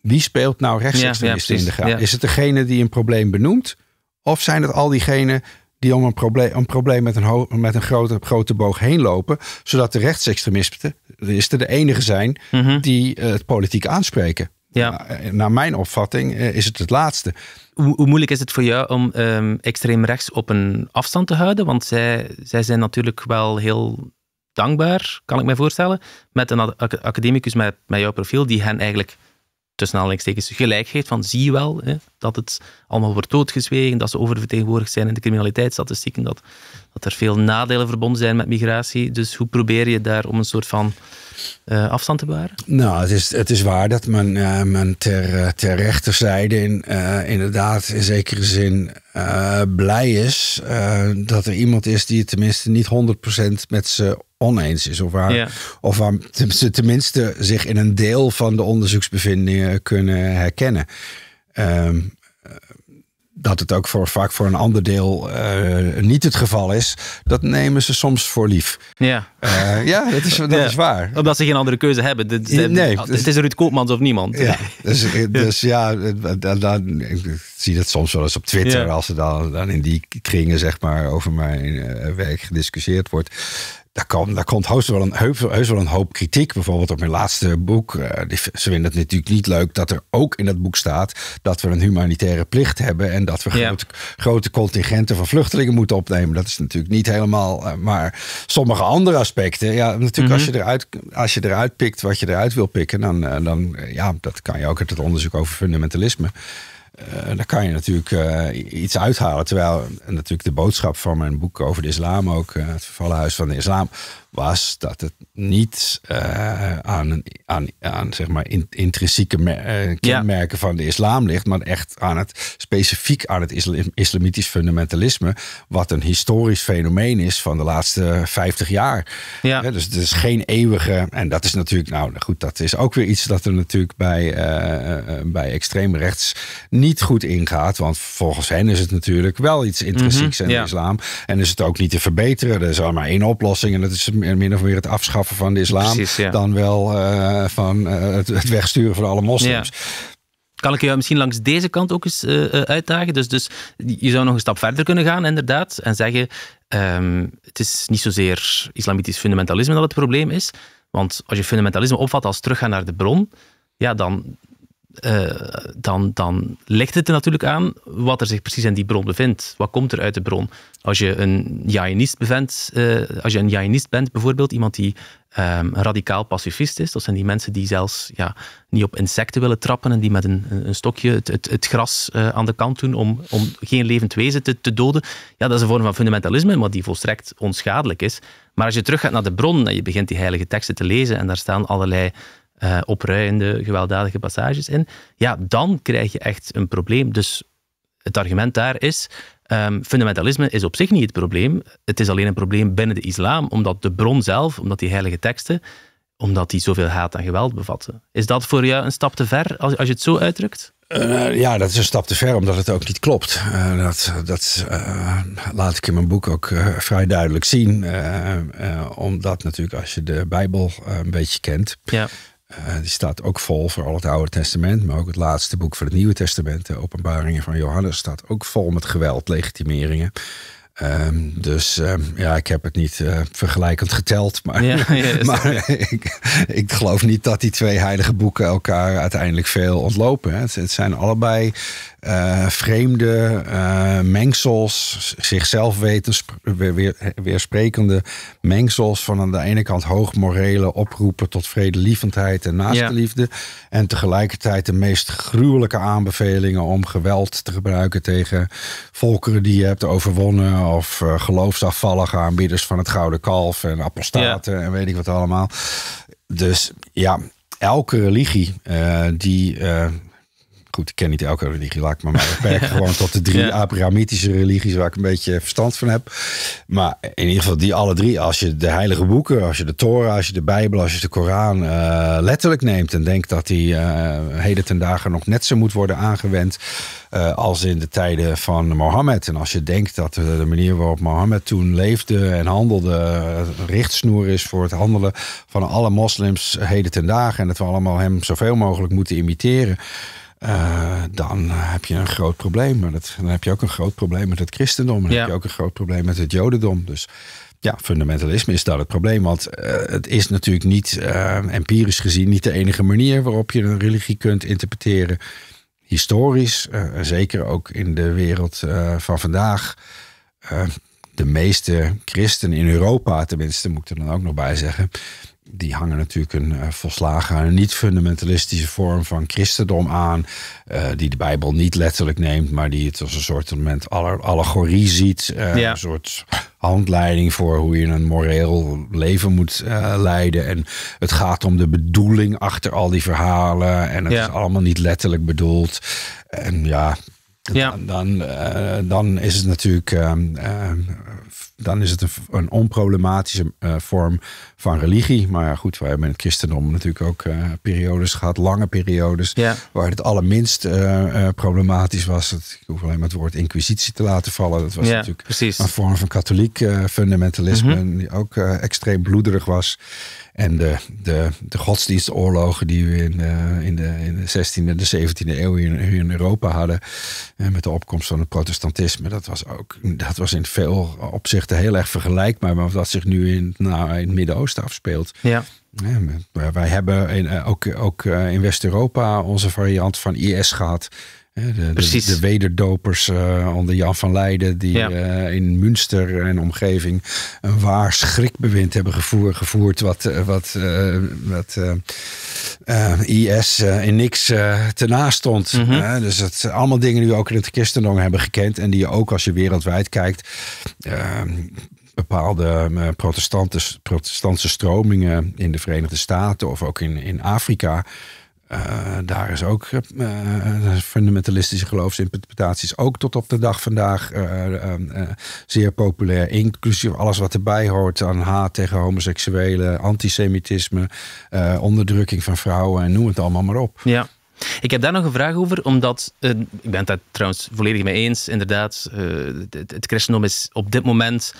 [SPEAKER 1] wie speelt nou rechtsextremisten in de kaart? Is het degene die een probleem benoemt? Of zijn het al diegenen die om een probleem, een probleem met een, met een grote, grote boog heen lopen, zodat de rechtsextremisten de enige zijn mhm. die uh, het politiek aanspreken. Ja. naar mijn opvatting is het het laatste.
[SPEAKER 2] Hoe, hoe, moeilijk is het voor jou om um, extreem rechts op een afstand te houden? Want zij, zij zijn natuurlijk wel heel dankbaar, kan ik me voorstellen, met een academicus met, met jouw profiel, die hen eigenlijk tussen aanhalingstekens gelijk geeft van zie je wel hè, dat het allemaal wordt doodgezwegen, dat ze oververtegenwoordigd zijn in de criminaliteitsstatistieken, dat, dat er veel nadelen verbonden zijn met migratie. Dus hoe probeer je daar om een soort van uh, afstand te bewaren?
[SPEAKER 1] Nou, het is, het is waar dat men, uh, men ter, uh, ter rechterzijde in, inderdaad in zekere zin blij is dat er iemand is die het tenminste niet 100% met ze oneens is. Of waar, of waar ze tenminste zich in een deel van de onderzoeksbevindingen kunnen herkennen. Ehm, dat het ook voor, vaak voor een ander deel uh, niet het geval is, dat nemen ze soms voor lief.
[SPEAKER 2] Ja,
[SPEAKER 1] uh, ja dat, is, dat is waar.
[SPEAKER 2] Omdat ze geen andere keuze hebben. De, de, nee, het is Ruud Koopmans of niemand.
[SPEAKER 1] Ja, dus, dus ja, dan, dan, ik zie dat soms wel eens op Twitter, als er dan, dan in die kringen zeg maar, over mijn uh, werk gediscussieerd wordt daar, kan, daar komt heus wel, een, heus wel een hoop kritiek. Bijvoorbeeld op mijn laatste boek. Uh, die, ze vinden het natuurlijk niet leuk dat er ook in dat boek staat dat we een humanitaire plicht hebben. En dat we grote, grote contingenten van vluchtelingen moeten opnemen. Dat is natuurlijk niet helemaal. Uh, maar sommige andere aspecten. Ja, natuurlijk als, mhm. je eruit, als je eruit pikt wat je eruit wil pikken. Dan, uh, dan ja, dat kan je ook uit het onderzoek over fundamentalisme. Uh, daar kan je natuurlijk uh, iets uithalen. Terwijl natuurlijk de boodschap van mijn boek over de islam, ook uh, het vervallen huis van de islam, was dat het niet aan, aan, aan zeg maar intrinsieke kenmerken van de islam ligt, maar echt aan het specifiek aan het islamitisch fundamentalisme, wat een historisch fenomeen is van de laatste 50 jaar. Ja. ja dus het is geen eeuwige, en dat is natuurlijk, nou goed, dat is ook weer iets dat er natuurlijk bij, bij extreem rechts niet goed ingaat, want volgens hen is het natuurlijk wel iets intrinsieks mm -hmm, in de islam en is het ook niet te verbeteren. Er is al maar één oplossing en dat is min of meer het afschaffen van de islam. Dan wel uh, van uh, het, het, wegsturen van alle moslims.
[SPEAKER 2] Kan ik jou misschien langs deze kant ook eens uh, uitdagen? Dus, dus je zou nog een stap verder kunnen gaan, inderdaad, en zeggen: um, het is niet zozeer islamitisch fundamentalisme dat het probleem is. Want als je fundamentalisme opvat als teruggaan naar de bron, ja, dan, uh, dan, dan ligt het er natuurlijk aan wat er zich precies in die bron bevindt. Wat komt er uit de bron? Als je een Jainist, bevent, uh, als je een Jainist bent, bijvoorbeeld, iemand die um, radicaal pacifist is, dat zijn die mensen die zelfs ja, niet op insecten willen trappen en die met een, een stokje het, het, het gras uh, aan de kant doen om, om geen levend wezen te, te doden. Ja, dat is een vorm van fundamentalisme, maar die volstrekt onschadelijk is. Maar als je terug gaat naar de bron en je begint die heilige teksten te lezen en daar staan allerlei uh, opruiende, gewelddadige passages in, ja, dan krijg je echt een probleem. Dus het argument daar is, um, fundamentalisme is op zich niet het probleem. Het is alleen een probleem binnen de islam, omdat de bron zelf, omdat die heilige teksten, omdat die zoveel haat en geweld bevatten. Is dat voor jou een stap te ver, als, als je het zo uitdrukt?
[SPEAKER 1] Uh, ja, dat is een stap te ver, omdat het ook niet klopt. Uh, dat dat uh, laat ik in mijn boek ook vrij duidelijk zien. omdat natuurlijk als je de Bijbel een beetje kent... Ja uh, die staat ook vol voor al het Oude Testament, maar ook het laatste boek van het Nieuwe Testament, de Openbaringen van Johannes, staat ook vol met geweld, legitimeringen. Um, dus um, ja, ik heb het niet uh, vergelijkend geteld. Maar, ja, maar ik, ik, geloof niet dat die twee heilige boeken elkaar uiteindelijk veel ontlopen. Het, het zijn allebei uh, vreemde uh, mengsels, zichzelf weten, weer, weersprekende mengsels van aan de ene kant hoogmorele oproepen tot vredelievendheid en naasteliefde. Ja. En tegelijkertijd de meest gruwelijke aanbevelingen om geweld te gebruiken tegen volkeren die je hebt overwonnen. Of uh, geloofsafvallige aanbieders van het Gouden Kalf en apostaten en weet ik wat allemaal. Dus ja, elke religie die goed, ik ken niet elke religie, laat ik me maar beperken. gewoon tot de drie ja. Abrahamitische religies waar ik een beetje verstand van heb. Maar in ieder geval die alle drie, als je de heilige boeken, als je de Torah, als je de Bijbel, als je de Koran uh, letterlijk neemt en denkt dat die uh, heden ten dagen nog net zo moet worden aangewend uh, als in de tijden van Mohammed. En als je denkt dat de manier waarop Mohammed toen leefde en handelde richtsnoer is voor het handelen van alle moslims heden ten dagen en dat we allemaal hem zoveel mogelijk moeten imiteren. Uh, dan heb je een groot probleem. Maar dat, dan heb je ook een groot probleem met het christendom. Dan ja. heb je ook een groot probleem met het jodendom. Dus ja, fundamentalisme is dat het probleem. Want het is natuurlijk niet empirisch gezien niet de enige manier waarop je een religie kunt interpreteren. Historisch, zeker ook in de wereld van vandaag de meeste christenen in Europa, tenminste, moet ik er dan ook nog bij zeggen, die hangen natuurlijk een uh, volslagen niet-fundamentalistische vorm van christendom aan. Uh, die de Bijbel niet letterlijk neemt, maar die het als een soort moment allegorie ziet. Uh, Een soort handleiding voor hoe je een moreel leven moet leiden. En het gaat om de bedoeling achter al die verhalen. En het is allemaal niet letterlijk bedoeld. En ja, ja. Dan, dan, dan is het natuurlijk ehm, ehm, dan is het een, een onproblematische vorm van religie. Maar ja, goed, wij hebben in het christendom natuurlijk ook uh, periodes gehad, lange periodes, ja. waar het allerminst uh, problematisch was. Het, ik hoef alleen maar het woord inquisitie te laten vallen. Dat was natuurlijk precies. een vorm van katholiek fundamentalisme, mm -hmm. die ook extreem bloederig was. En de, de, de godsdienstoorlogen die we in, uh, in, de, in de 16e en de 17e eeuw hier, in Europa hadden. Uh, met de opkomst van het protestantisme. Dat was ook dat was in veel opzichten heel erg vergelijkbaar met wat zich nu in, nou, in het Midden-Oosten afspeelt. Ja. Ja, wij hebben in, uh, ook, ook in West-Europa onze variant van IS gehad. De, de, de, wederdopers uh, onder Jan van Leiden, die uh, in Münster en omgeving een waar schrikbewind hebben gevoerd, gevoerd wat, eh, wat, uh, wat IS in niks te naast stond. Mm -hmm. dus het zijn allemaal dingen die we ook in het christendom hebben gekend en die je ook als je wereldwijd kijkt bepaalde protestantse stromingen in de Verenigde Staten of ook in, in Afrika uh, daar is ook uh, fundamentalistische geloofsinterpretaties ook tot op de dag vandaag zeer populair. Inclusief alles wat erbij hoort aan haat tegen homoseksuelen, antisemitisme, onderdrukking van vrouwen en noem het allemaal maar op.
[SPEAKER 2] Ja. Ik heb daar nog een vraag over, omdat ik ben het daar trouwens volledig mee eens. Inderdaad, het christendom is op dit moment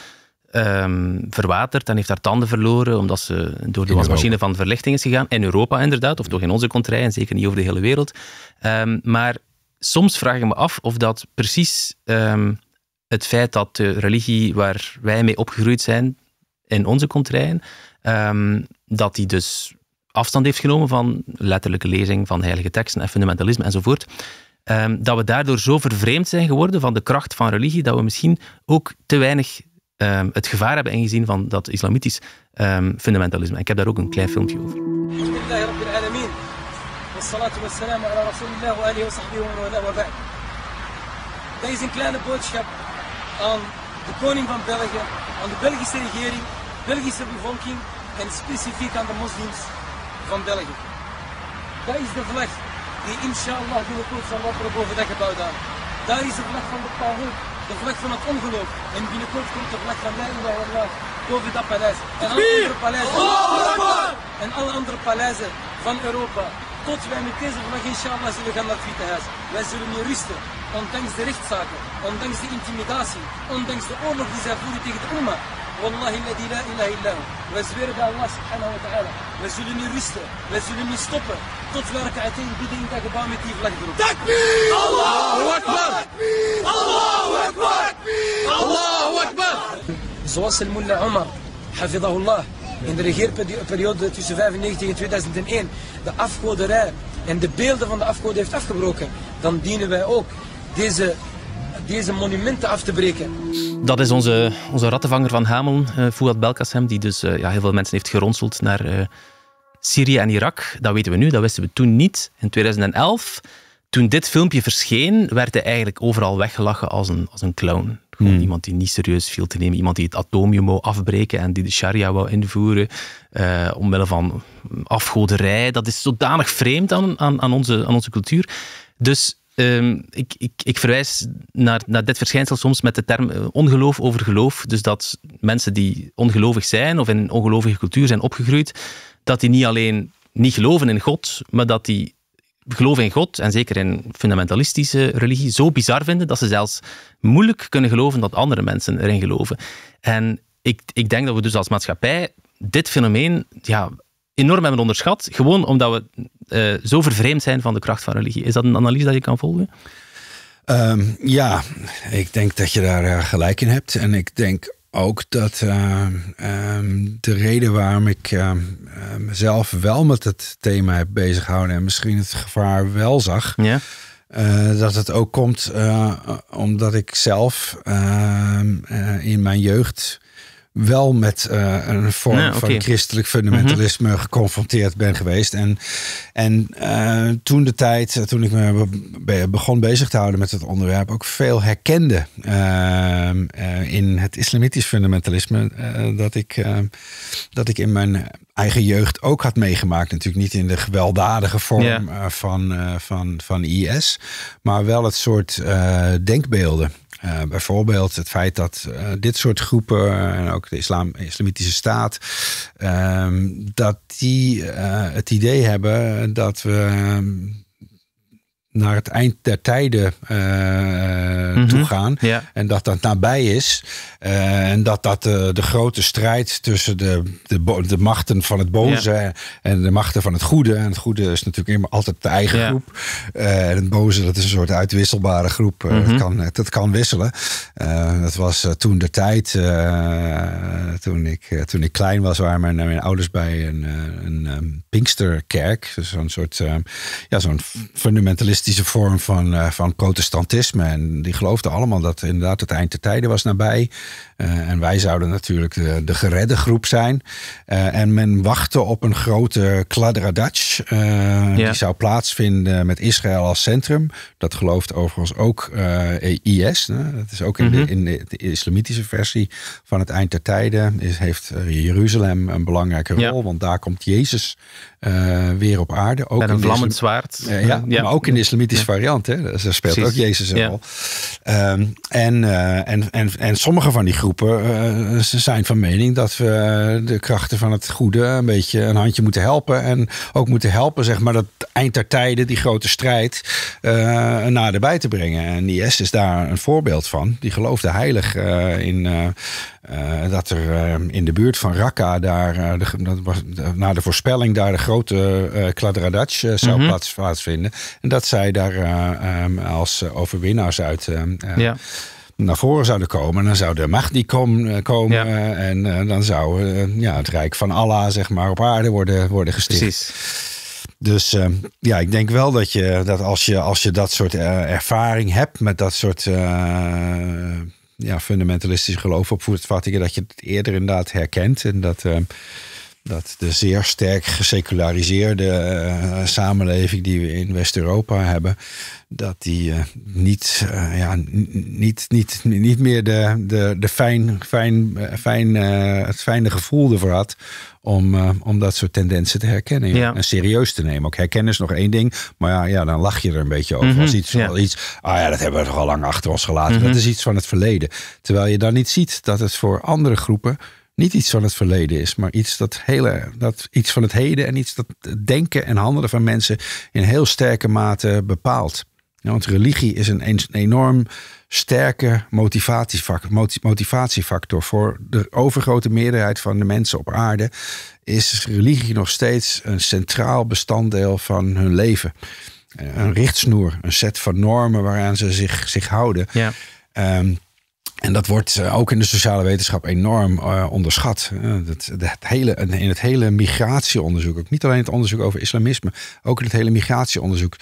[SPEAKER 2] um, verwaterd en heeft haar tanden verloren omdat ze door de wasmachine van verlichting is gegaan. In Europa inderdaad, of toch in onze contrij en zeker niet over de hele wereld. Um, maar soms vraag ik me af of dat precies um, het feit dat de religie waar wij mee opgegroeid zijn in onze contraien, dat die dus afstand heeft genomen van letterlijke lezing van heilige teksten en fundamentalisme enzovoort. Um, dat we daardoor zo vervreemd zijn geworden van de kracht van religie, dat we misschien ook te weinig um, het gevaar hebben ingezien van dat islamitisch um, fundamentalisme. Ik heb daar ook een klein filmpje over. Dit is een kleine boodschap aan de koning van België, aan de Belgische regering, Belgische bevolking en specifiek aan de moslims van België. Dat is de vlag die inshallah binnenkort zal wapperen boven dat gebouw daar. Dat is de vlag van de Tawhid de vlag van het ongeloof. En binnenkort komt de vlag van La ilaha illallah boven dat paleis. En alle andere paleizen. En alle andere paleizen van Europa. Tot wij met deze vlag inshallah zullen gaan naar het Witte Huis. Wij zullen nu rusten. Ondanks de rechtszaken, ondanks de intimidatie, ondanks de oorlog die zij voeren tegen de Umma. Wallahi la ilaha illahu. Wij zweren bij Allah subhanahu wa ta'ala. Wij zullen nu rusten. Wij zullen nu stoppen. Tot we uiteen bidden in dat gebouw met die vlag erop. Takbir! Allahu Akbar! Allahu Akbar! Allahu Akbar! Zoals el mullah Omar, hafidahullah, in de regeerperiode tussen 1995 en 2001 de afgoderij en de beelden van de afgoden heeft afgebroken, dan dienen wij ook deze deze monumenten af te breken. Dat is onze, onze rattenvanger van Hamel, uh, Fouad Belkacem, die dus uh, ja, heel veel mensen heeft geronseld naar uh, Syrië en Irak. Dat weten we nu, dat wisten we toen niet. In 2011, toen dit filmpje verscheen, werd hij eigenlijk overal weggelachen als een, als een clown. Gewoon hmm. iemand die niet serieus viel te nemen. Iemand die het atomium wou afbreken en die de sharia wou invoeren. Uh, omwille van afgoderij. Dat is zodanig vreemd aan, aan, aan, onze, aan onze cultuur. Dus Ehm, ik, ik, ik, verwijs naar, naar dit verschijnsel soms met de term uh, ongeloof over geloof. Dus dat mensen die ongelovig zijn of in een ongelovige cultuur zijn opgegroeid, dat die niet alleen niet geloven in God, maar dat die geloven in God, en zeker in fundamentalistische religie, zo bizar vinden dat ze zelfs moeilijk kunnen geloven dat andere mensen erin geloven. En ik, ik denk dat we dus als maatschappij dit fenomeen ja, enorm hebben onderschat, gewoon omdat we uh, zo vervreemd zijn van de kracht van religie. Is dat een analyse dat je kan volgen?
[SPEAKER 1] Um, ja, ik denk dat je daar uh, gelijk in hebt. En ik denk ook dat uh, de reden waarom ik uh, mezelf wel met het thema heb bezighouden en misschien het gevaar wel zag, ja. Dat het ook komt omdat ik zelf in mijn jeugd wel met uh, een vorm ja, okay. van christelijk fundamentalisme mm -hmm. geconfronteerd ben geweest. En, en uh, toen de tijd, toen ik me begon bezig te houden met het onderwerp, ook veel herkende uh, in het islamitisch fundamentalisme. dat, ik, dat ik in mijn eigen jeugd ook had meegemaakt. Natuurlijk niet in de gewelddadige vorm van, van, van IS, maar wel het soort denkbeelden. Uh, bijvoorbeeld het feit dat uh, dit soort groepen en ook de islam, islamitische staat, ehm, dat die het idee hebben dat we naar het eind der tijden uh, toe gaan. En dat dat nabij is. Uh, en dat dat de, de grote strijd tussen de, de, de machten van het boze en de machten van het goede. En het goede is natuurlijk altijd de eigen groep. En het boze, dat is een soort uitwisselbare groep. Mm -hmm. dat, kan, dat kan wisselen. dat was toen de tijd, toen, ik, toen ik klein was, waren mijn, mijn ouders bij een, een, een Pinksterkerk. Dus zo'n soort, ja, zo'n fundamentalist vorm van, uh, van protestantisme. En die geloofden allemaal dat inderdaad het eind der tijden was nabij. Uh, en wij zouden natuurlijk de, de geredde groep zijn. Uh, en men wachtte op een grote kladradatsch. Ja. Die zou plaatsvinden met Israël als centrum. Dat gelooft overigens ook IS. Hè? Dat is ook in, mm -hmm. de, in de, de, islamitische versie van het eind der tijden. Is, heeft Jeruzalem een belangrijke rol. Ja. Want daar komt Jezus weer op aarde.
[SPEAKER 2] Ook Met een vlammend zwaard.
[SPEAKER 1] ja, ja, maar ook in de islamitische variant. Hè? Daar speelt Precies. ook Jezus een rol. Um, en, uh, en, en, en sommige van die groepen uh, zijn van mening dat we de krachten van het goede een beetje een handje moeten helpen. En ook moeten helpen, zeg maar, dat eind der tijden, die grote strijd, uh, naderbij te brengen. En IS is daar een voorbeeld van. Die geloofde heilig in uh, dat er in de buurt van Raqqa, daar, de, dat was, na de voorspelling, daar de grote uh, Kladradatsch zou mm -hmm. plaats, plaatsvinden. En dat zij daar um, als overwinnaars uit. Ja naar voren zouden komen. Dan zou de Mahdi kom, komen ja. en uh, dan zou uh, ja, het Rijk van Allah zeg maar, op aarde worden, worden gesticht. Precies. Dus uh, ja, ik denk wel dat je dat als je, als je dat soort ervaring hebt met dat soort ja, fundamentalistische geloof opvoedvattingen, dat je het eerder inderdaad herkent. En dat, dat de zeer sterk geseculariseerde uh, samenleving die we in West-Europa hebben, dat die uh, niet, ja, niet, niet, niet meer de, de, de fijn, fijn, fijn, het fijne gevoel ervoor had om, om dat soort tendensen te herkennen. Ja. Ja. En serieus te nemen. Ook herkennen is nog één ding. Maar ja, ja dan lach je er een beetje over. Mm -hmm. Als iets, ja. iets, ah ja, dat hebben we toch al lang achter ons gelaten. Mm -hmm. Dat is iets van het verleden. Terwijl je dan niet ziet dat het voor andere groepen niet iets van het verleden is, maar iets, dat hele, dat, iets van het heden en iets dat denken en handelen van mensen in heel sterke mate bepaalt. Ja, want religie is een, een enorm sterke motivatiefactor, motivatiefactor. Voor de overgrote meerderheid van de mensen op aarde is religie nog steeds een centraal bestanddeel van hun leven. Een richtsnoer, een set van normen waaraan ze zich, zich houden. Ja. Um, en dat wordt uh, ook in de sociale wetenschap enorm uh, onderschat. Uh, dat, dat hele, in het hele migratieonderzoek, ook niet alleen het onderzoek over islamisme, ook in het hele migratieonderzoek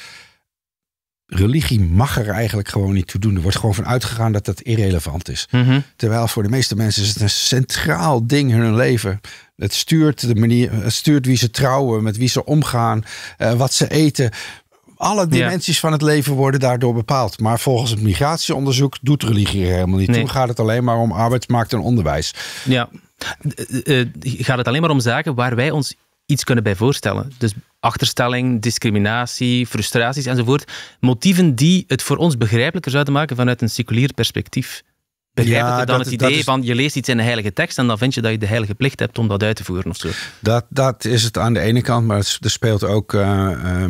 [SPEAKER 1] religie mag er eigenlijk gewoon niet toe doen. Er wordt gewoon van uitgegaan dat dat irrelevant is. Mm -hmm. Terwijl voor de meeste mensen is het een centraal ding in hun leven. Het stuurt de manier, het stuurt wie ze trouwen, met wie ze omgaan, uh, wat ze eten. Alle dimensies ja. van het leven worden daardoor bepaald. Maar volgens het migratieonderzoek doet religie er helemaal niet nee. toe. Gaat het alleen maar om arbeidsmarkt en onderwijs.
[SPEAKER 2] Ja. Uh, gaat het alleen maar om zaken waar wij ons iets kunnen bij voorstellen? Dus achterstelling, discriminatie, frustraties enzovoort. Motieven die het voor ons begrijpelijker zouden maken vanuit een seculier perspectief. Begrijp ja, dan het idee is, van je leest iets in een heilige tekst en dan vind je dat je de heilige plicht hebt om dat uit te voeren of zo?
[SPEAKER 1] Dat, dat is het aan de ene kant, maar er speelt ook uh,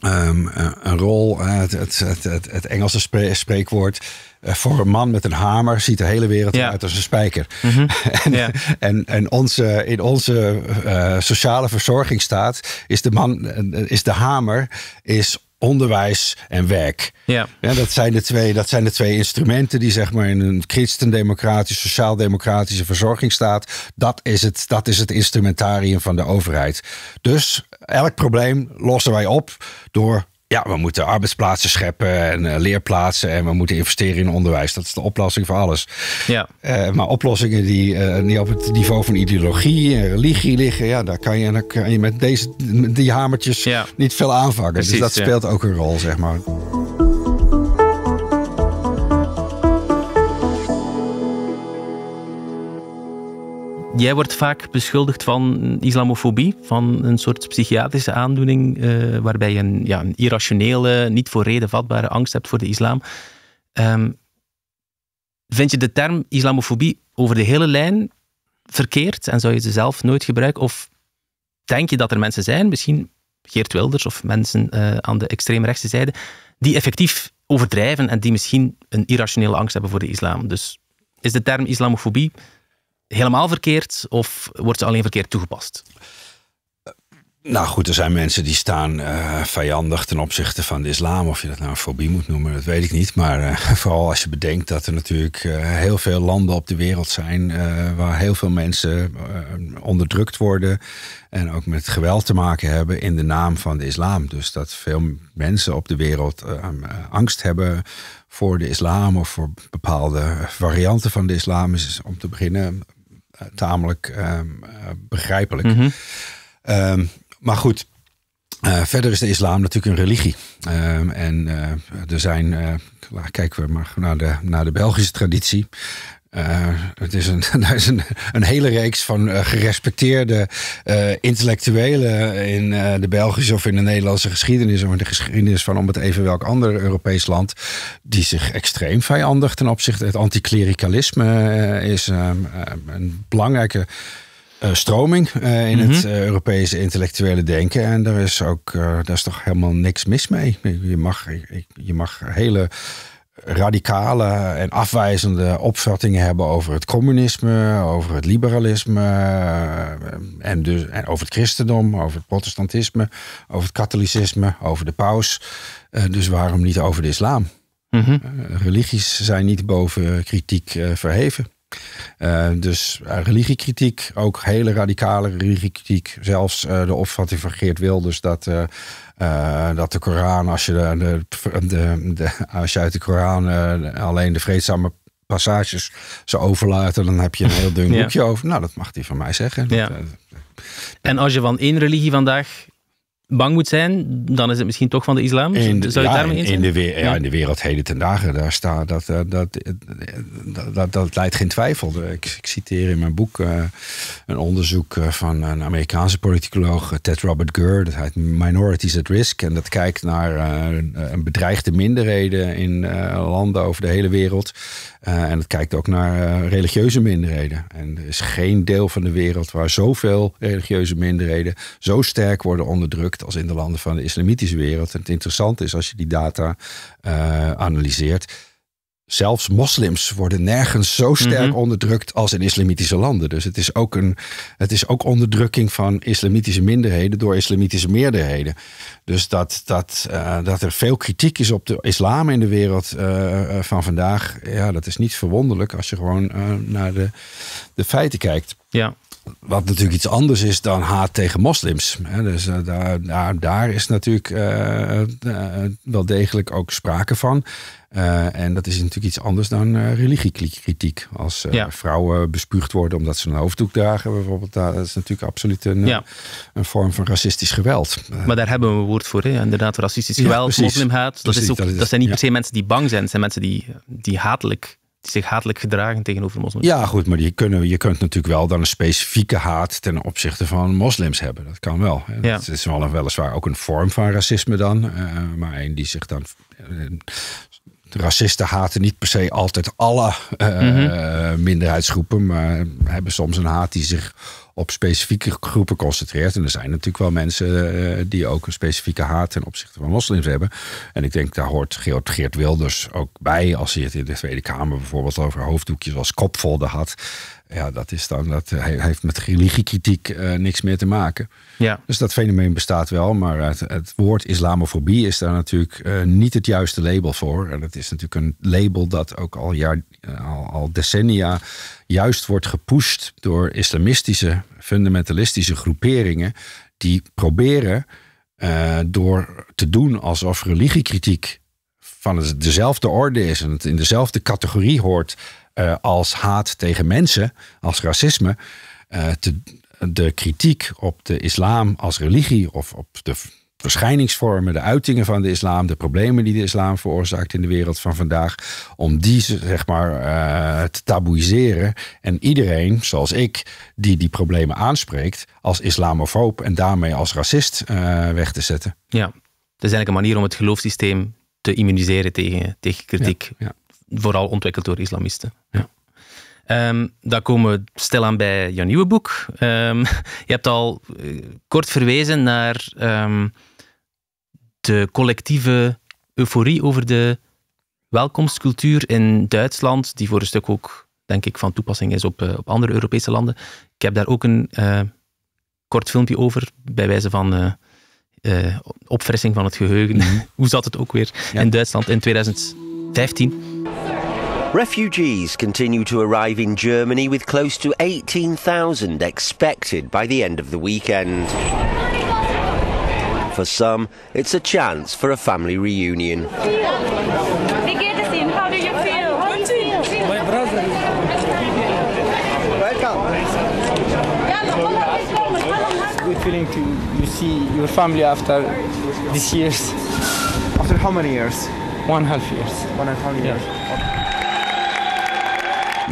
[SPEAKER 1] um, um, een rol. Het, het, het, het, Engelse spreekwoord eh, voor een man met een hamer ziet de hele wereld ja. uit als een spijker. Mm -hmm. en, ja. en, en, onze, in onze uh, sociale verzorgingsstaat is de man, is de hamer is onderwijs en werk.
[SPEAKER 2] Ja.
[SPEAKER 1] Ja, dat, zijn de twee, dat zijn de twee instrumenten die zeg maar in een christendemocratische, sociaal-democratische verzorgingsstaat, dat is, het, dat is het instrumentarium van de overheid. Dus elk probleem lossen wij op door ja, we moeten arbeidsplaatsen scheppen en uh, leerplaatsen en we moeten investeren in onderwijs. Dat is de oplossing voor alles.
[SPEAKER 2] Ja.
[SPEAKER 1] Uh, maar oplossingen die uh, niet op het niveau van ideologie en religie liggen, ja, daar kan je, daar kan je met deze met die hamertjes
[SPEAKER 2] Ja.
[SPEAKER 1] niet veel aanvangen.
[SPEAKER 2] Precies,
[SPEAKER 1] dus dat
[SPEAKER 2] ja.
[SPEAKER 1] speelt ook een rol, zeg maar.
[SPEAKER 2] Jij wordt vaak beschuldigd van islamofobie, van een soort psychiatrische aandoening, eh, waarbij je een, ja, een irrationele, niet voor reden vatbare angst hebt voor de islam. Ehm, vind je de term islamofobie over de hele lijn verkeerd en zou je ze zelf nooit gebruiken? Of denk je dat er mensen zijn, misschien Geert Wilders of mensen eh, aan de extreemrechtse zijde, die effectief overdrijven en die misschien een irrationele angst hebben voor de islam? Dus is de term islamofobie helemaal verkeerd of wordt ze alleen verkeerd toegepast?
[SPEAKER 1] Nou goed, er zijn mensen die staan eh, vijandig ten opzichte van de islam. Of je dat nou een fobie moet noemen, dat weet ik niet. Maar eh, vooral als je bedenkt dat er natuurlijk eh, heel veel landen op de wereld zijn... waar heel veel mensen onderdrukt worden... en ook met geweld te maken hebben in de naam van de islam. Dus dat veel mensen op de wereld angst hebben voor de islam... of voor bepaalde varianten van de islam... is om te beginnen eh, tamelijk eh, eh, begrijpelijk. Ehm, maar goed, eh, verder is de islam natuurlijk een religie. Ehm, en eh, er zijn, kijken we maar naar de, naar de Belgische traditie. Eh, het is een, er is een, een hele reeks van eh, gerespecteerde eh, intellectuelen in de Belgische of in de Nederlandse geschiedenis, of in de geschiedenis van om het even welk ander Europees land, die zich extreem vijandig ten opzichte. Het anticlericalisme is ehm, ehm, een belangrijke stroming in het eh, Europese intellectuele denken. En daar is ook daar is toch helemaal niks mis mee. Je mag, je mag hele radicale en afwijzende opvattingen hebben over het communisme, over het liberalisme eh, en, dus, en over het christendom, over het protestantisme, over het katholicisme, over de paus. Eh, dus waarom niet over de islam?
[SPEAKER 2] Mhm.
[SPEAKER 1] Eh, religies zijn niet boven kritiek verheven. Dus religiekritiek, ook hele radicale religiekritiek. Zelfs de opvatting van Geert Wilders dat, eh, dat de Koran, als je, de, de, de, de- als je uit de Koran eh, alleen de vreedzame passages zou overlaten, dan heb je een heel dun
[SPEAKER 2] Ja.
[SPEAKER 1] boekje over. Nou, dat mag hij van mij zeggen.
[SPEAKER 2] Ja.
[SPEAKER 1] eh,
[SPEAKER 2] En als je van één religie vandaag bang moet zijn, dan is het misschien toch van de islam?
[SPEAKER 1] In de,
[SPEAKER 2] Zou je
[SPEAKER 1] ja,
[SPEAKER 2] daarmee
[SPEAKER 1] in, in de, ja,
[SPEAKER 2] Ja.
[SPEAKER 1] in de wereld heden ten dagen, daar staat dat, eh, dat, eh, dat, dat, dat leidt geen twijfel. Ik, ik citeer in mijn boek eh, een onderzoek eh, van een Amerikaanse politicoloog, eh, Ted Robert Gurr. Dat heet Minorities at Risk. En dat kijkt naar eh, een bedreigde minderheden in eh, landen over de hele wereld. Eh, en het kijkt ook naar eh, religieuze minderheden. En er is geen deel van de wereld waar zoveel religieuze minderheden zo sterk worden onderdrukt als in de landen van de islamitische wereld. En het interessante is als je die data eh, analyseert. Zelfs moslims worden nergens zo sterk
[SPEAKER 2] Mhm.
[SPEAKER 1] onderdrukt als in islamitische landen. Dus het is, ook een, het is ook onderdrukking van islamitische minderheden door islamitische meerderheden. Dus dat, dat, eh, dat er veel kritiek is op de islam in de wereld eh, van vandaag, ja, dat is niet verwonderlijk als je gewoon naar de, de feiten kijkt.
[SPEAKER 2] Ja.
[SPEAKER 1] Wat natuurlijk iets anders is dan haat tegen moslims. Hè, Dus eh, daar, daar, daar is natuurlijk eh, eh, wel degelijk ook sprake van. En dat is natuurlijk iets anders dan religiekritiek. Als
[SPEAKER 2] Ja.
[SPEAKER 1] vrouwen bespuugd worden omdat ze een hoofddoek dragen, bijvoorbeeld. Dat is natuurlijk absoluut een,
[SPEAKER 2] Ja.
[SPEAKER 1] een vorm van racistisch geweld.
[SPEAKER 2] Maar daar hebben we een woord voor. Hè? Inderdaad, racistisch geweld, moslimhaat. Dat,
[SPEAKER 1] Precies,
[SPEAKER 2] is ook,
[SPEAKER 1] dat is
[SPEAKER 2] zijn niet per se mensen die bang zijn. Het zijn mensen die, die, hatelijk, zich hatelijk gedragen tegenover moslims.
[SPEAKER 1] Ja, goed, maar je, kunnen, je kunt natuurlijk wel dan een specifieke haat ten opzichte van moslims hebben. Dat kan wel.
[SPEAKER 2] Ja.
[SPEAKER 1] Het is wel een, weliswaar ook een vorm van racisme dan. eh, maar een die zich dan. eh, racisten haten niet per se altijd alle eh, minderheidsgroepen, maar hebben soms een haat die zich op specifieke groepen concentreert. En er zijn natuurlijk wel mensen eh, die ook een specifieke haat ten opzichte van moslims hebben. En ik denk daar hoort Geert, Geert Wilders ook bij, als hij het in de Tweede Kamer bijvoorbeeld over hoofddoekjes als kopvolde had. Ja, dat, is dan, dat heeft met religiekritiek uh, niks meer te maken.
[SPEAKER 2] Ja.
[SPEAKER 1] Dus dat fenomeen bestaat wel, maar het, het woord islamofobie is daar natuurlijk uh, niet het juiste label voor. En het is natuurlijk een label dat ook al, jaar, al, al decennia juist wordt gepusht door islamistische, fundamentalistische groeperingen die proberen uh, door te doen alsof religiekritiek van dezelfde orde is en het in dezelfde categorie hoort uh, als haat tegen mensen, als racisme, uh, te, de kritiek op de islam als religie of op de verschijningsvormen, de uitingen van de islam, de problemen die de islam veroorzaakt in de wereld van vandaag, om die zeg maar uh, te taboeiseren en iedereen, zoals ik, die die problemen aanspreekt, als islamofoob en daarmee als racist uh, weg te zetten.
[SPEAKER 2] Ja, het is eigenlijk een manier om het geloofssysteem te immuniseren tegen, tegen kritiek.
[SPEAKER 1] Ja, ja.
[SPEAKER 2] Vooral ontwikkeld door islamisten. Ja. Um, dan komen we stilaan bij jouw nieuwe boek. Um, je hebt al uh, kort verwezen naar um, de collectieve euforie over de welkomstcultuur in Duitsland, die voor een stuk ook, denk ik, van toepassing is op, uh, op andere Europese landen. Ik heb daar ook een uh, kort filmpje over, bij wijze van opfrissing van het geheugen. -hmm. Hoe zat het ook weer ja. in Duitsland in 2015?
[SPEAKER 5] Refugees continue to arrive in Germany with close to 18,000 expected by the end of the weekend. For some, it's a chance for a family reunion.
[SPEAKER 6] Wie geht es Ihnen? How do you feel?
[SPEAKER 7] My brother.
[SPEAKER 6] Welcome.
[SPEAKER 7] It's a good feeling to you see your family after these years.
[SPEAKER 8] After how many years?
[SPEAKER 7] One and a half years.
[SPEAKER 8] One and a half years.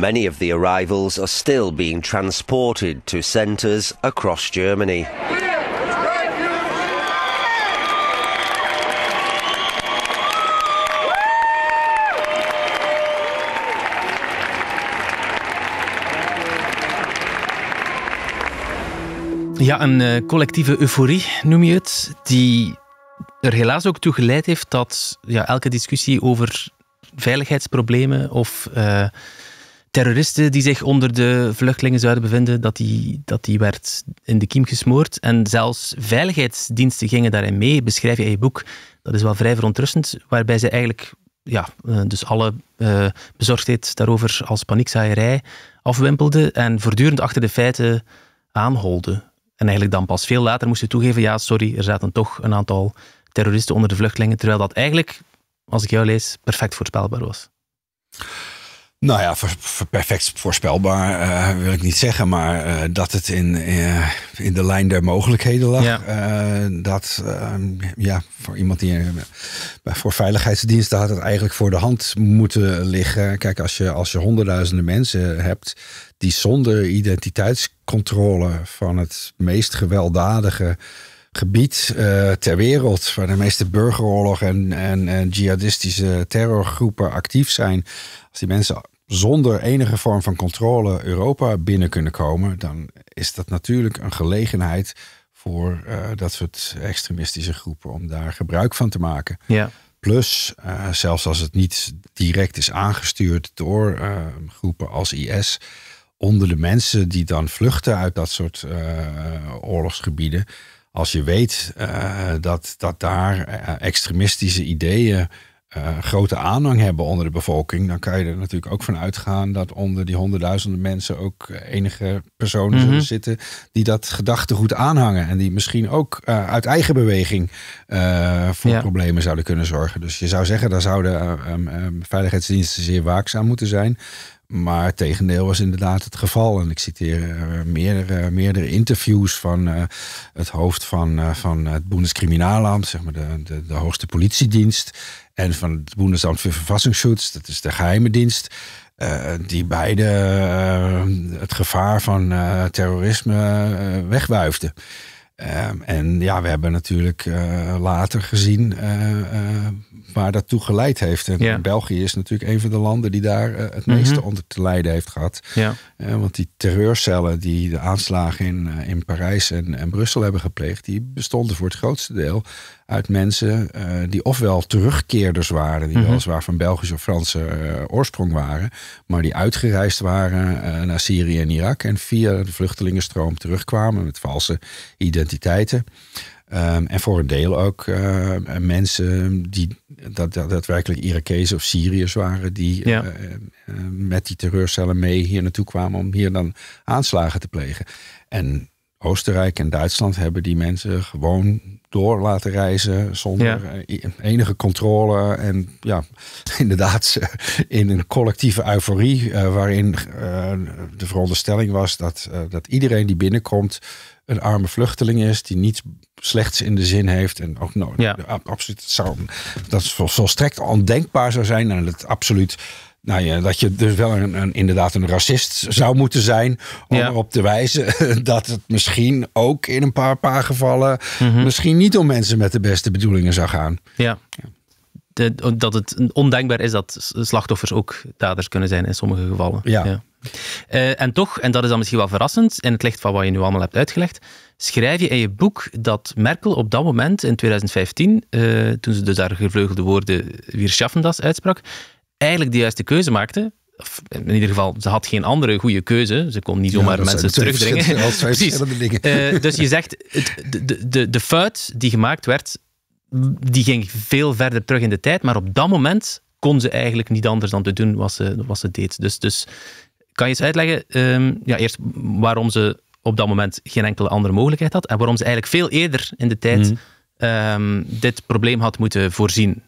[SPEAKER 5] Many of the arrivals are still being transported to centres across Germany.
[SPEAKER 2] Ja, een uh, collectieve euforie noem je het, die er helaas ook toe geleid heeft dat ja, elke discussie over veiligheidsproblemen of uh, terroristen die zich onder de vluchtelingen zouden bevinden, dat die, dat die werd in de kiem gesmoord. En zelfs veiligheidsdiensten gingen daarin mee, beschrijf je in je boek. Dat is wel vrij verontrustend, waarbij ze eigenlijk ja, dus alle uh, bezorgdheid daarover als paniekzaaierij afwimpelden en voortdurend achter de feiten aanholden. En eigenlijk dan pas veel later moesten toegeven, ja, sorry, er zaten toch een aantal terroristen onder de vluchtelingen, terwijl dat eigenlijk, als ik jou lees, perfect voorspelbaar was.
[SPEAKER 1] Nou ja, perfect voorspelbaar uh, wil ik niet zeggen, maar uh, dat het in, uh, in de lijn der mogelijkheden lag.
[SPEAKER 2] Ja.
[SPEAKER 1] dat ja, voor iemand die voor veiligheidsdiensten had het eigenlijk voor de hand moeten liggen. Kijk, als je, als je honderdduizenden mensen hebt die zonder identiteitscontrole van het meest gewelddadige gebied uh, ter wereld, waar de meeste burgeroorlog en, en, en jihadistische terrorgroepen actief zijn, als die mensen zonder enige vorm van controle Europa binnen kunnen komen, dan is dat natuurlijk een gelegenheid voor uh, dat soort extremistische groepen om daar gebruik van te maken.
[SPEAKER 2] Ja.
[SPEAKER 1] Plus, uh, zelfs als het niet direct is aangestuurd door uh, groepen als IS, onder de mensen die dan vluchten uit dat soort oorlogsgebieden, als je weet dat, dat daar extremistische ideeën uh, grote aanhang hebben onder de bevolking, dan kan je er natuurlijk ook van uitgaan dat onder die honderdduizenden mensen ook enige personen mm -hmm. zullen zitten die dat gedachtegoed aanhangen en die misschien ook uh, uit eigen beweging uh, voor ja. problemen zouden kunnen zorgen. Dus je zou zeggen, daar zouden um, um, veiligheidsdiensten zeer waakzaam moeten zijn. Maar het tegendeel was inderdaad het geval. En ik citeer uh, meerdere, meerdere interviews van uh, het hoofd van, uh, van het Bundeskriminalamt, zeg maar de, de, de hoogste politiedienst. En van het Bundesamt für Verfassungsschutz, dat is de geheime dienst. die beide het gevaar van terrorisme wegwuifden. Um, en ja, we hebben natuurlijk later gezien waar dat toe geleid heeft. En België is natuurlijk een van de landen die daar eh, het meeste mhm. onder te lijden heeft gehad.
[SPEAKER 2] Ja.
[SPEAKER 1] Want die terreurcellen die de aanslagen in, in Parijs en, en Brussel hebben gepleegd, die bestonden voor het grootste deel uit mensen die ofwel terugkeerders waren, die mm -hmm. weliswaar van Belgische of Franse oorsprong waren, maar die uitgereisd waren naar Syrië en Irak en via de vluchtelingenstroom terugkwamen met valse identiteiten. Um, en voor een deel ook uh, mensen die dat, dat, daadwerkelijk Irakezen of Syriërs waren, die ja. uh, uh, met die terreurcellen mee hier naartoe kwamen om hier dan aanslagen te plegen. En Oostenrijk en Duitsland hebben die mensen gewoon door laten reizen zonder ja. enige controle. En ja, inderdaad, in een collectieve euforie, waarin de veronderstelling was dat, dat iedereen die binnenkomt een arme vluchteling is, die niets slechts in de zin heeft. En ook nou, ja. absoluut zou, dat volstrekt ondenkbaar zou zijn. En het absoluut. Nou ja, dat je dus wel een, een, inderdaad een racist zou moeten zijn. Om ja. erop te wijzen dat het misschien ook in een paar, paar gevallen. Mhm. misschien niet om mensen met de beste bedoelingen zou gaan.
[SPEAKER 2] Ja. De, dat het ondenkbaar is dat slachtoffers ook daders kunnen zijn in sommige gevallen.
[SPEAKER 1] Ja.
[SPEAKER 2] Uh, en toch, en dat is dan misschien wel verrassend, in het licht van wat je nu allemaal hebt uitgelegd, schrijf je in je boek dat Merkel op dat moment, in 2015, uh, toen ze dus haar gevleugelde woorden Wir schaffen das uitsprak, eigenlijk de juiste keuze maakte. Of in ieder geval, ze had geen andere goede keuze. Ze kon niet zomaar ja, mensen terugdringen. Precies. Uh, dus je zegt, de, de, de fout die gemaakt werd, die ging veel verder terug in de tijd, maar op dat moment kon ze eigenlijk niet anders dan te doen wat ze, wat ze deed. Dus, dus kan je eens uitleggen, ehm, ja, eerst waarom ze op dat moment geen enkele andere mogelijkheid had en waarom ze eigenlijk veel eerder in de tijd mhm. ehm, dit probleem had moeten voorzien?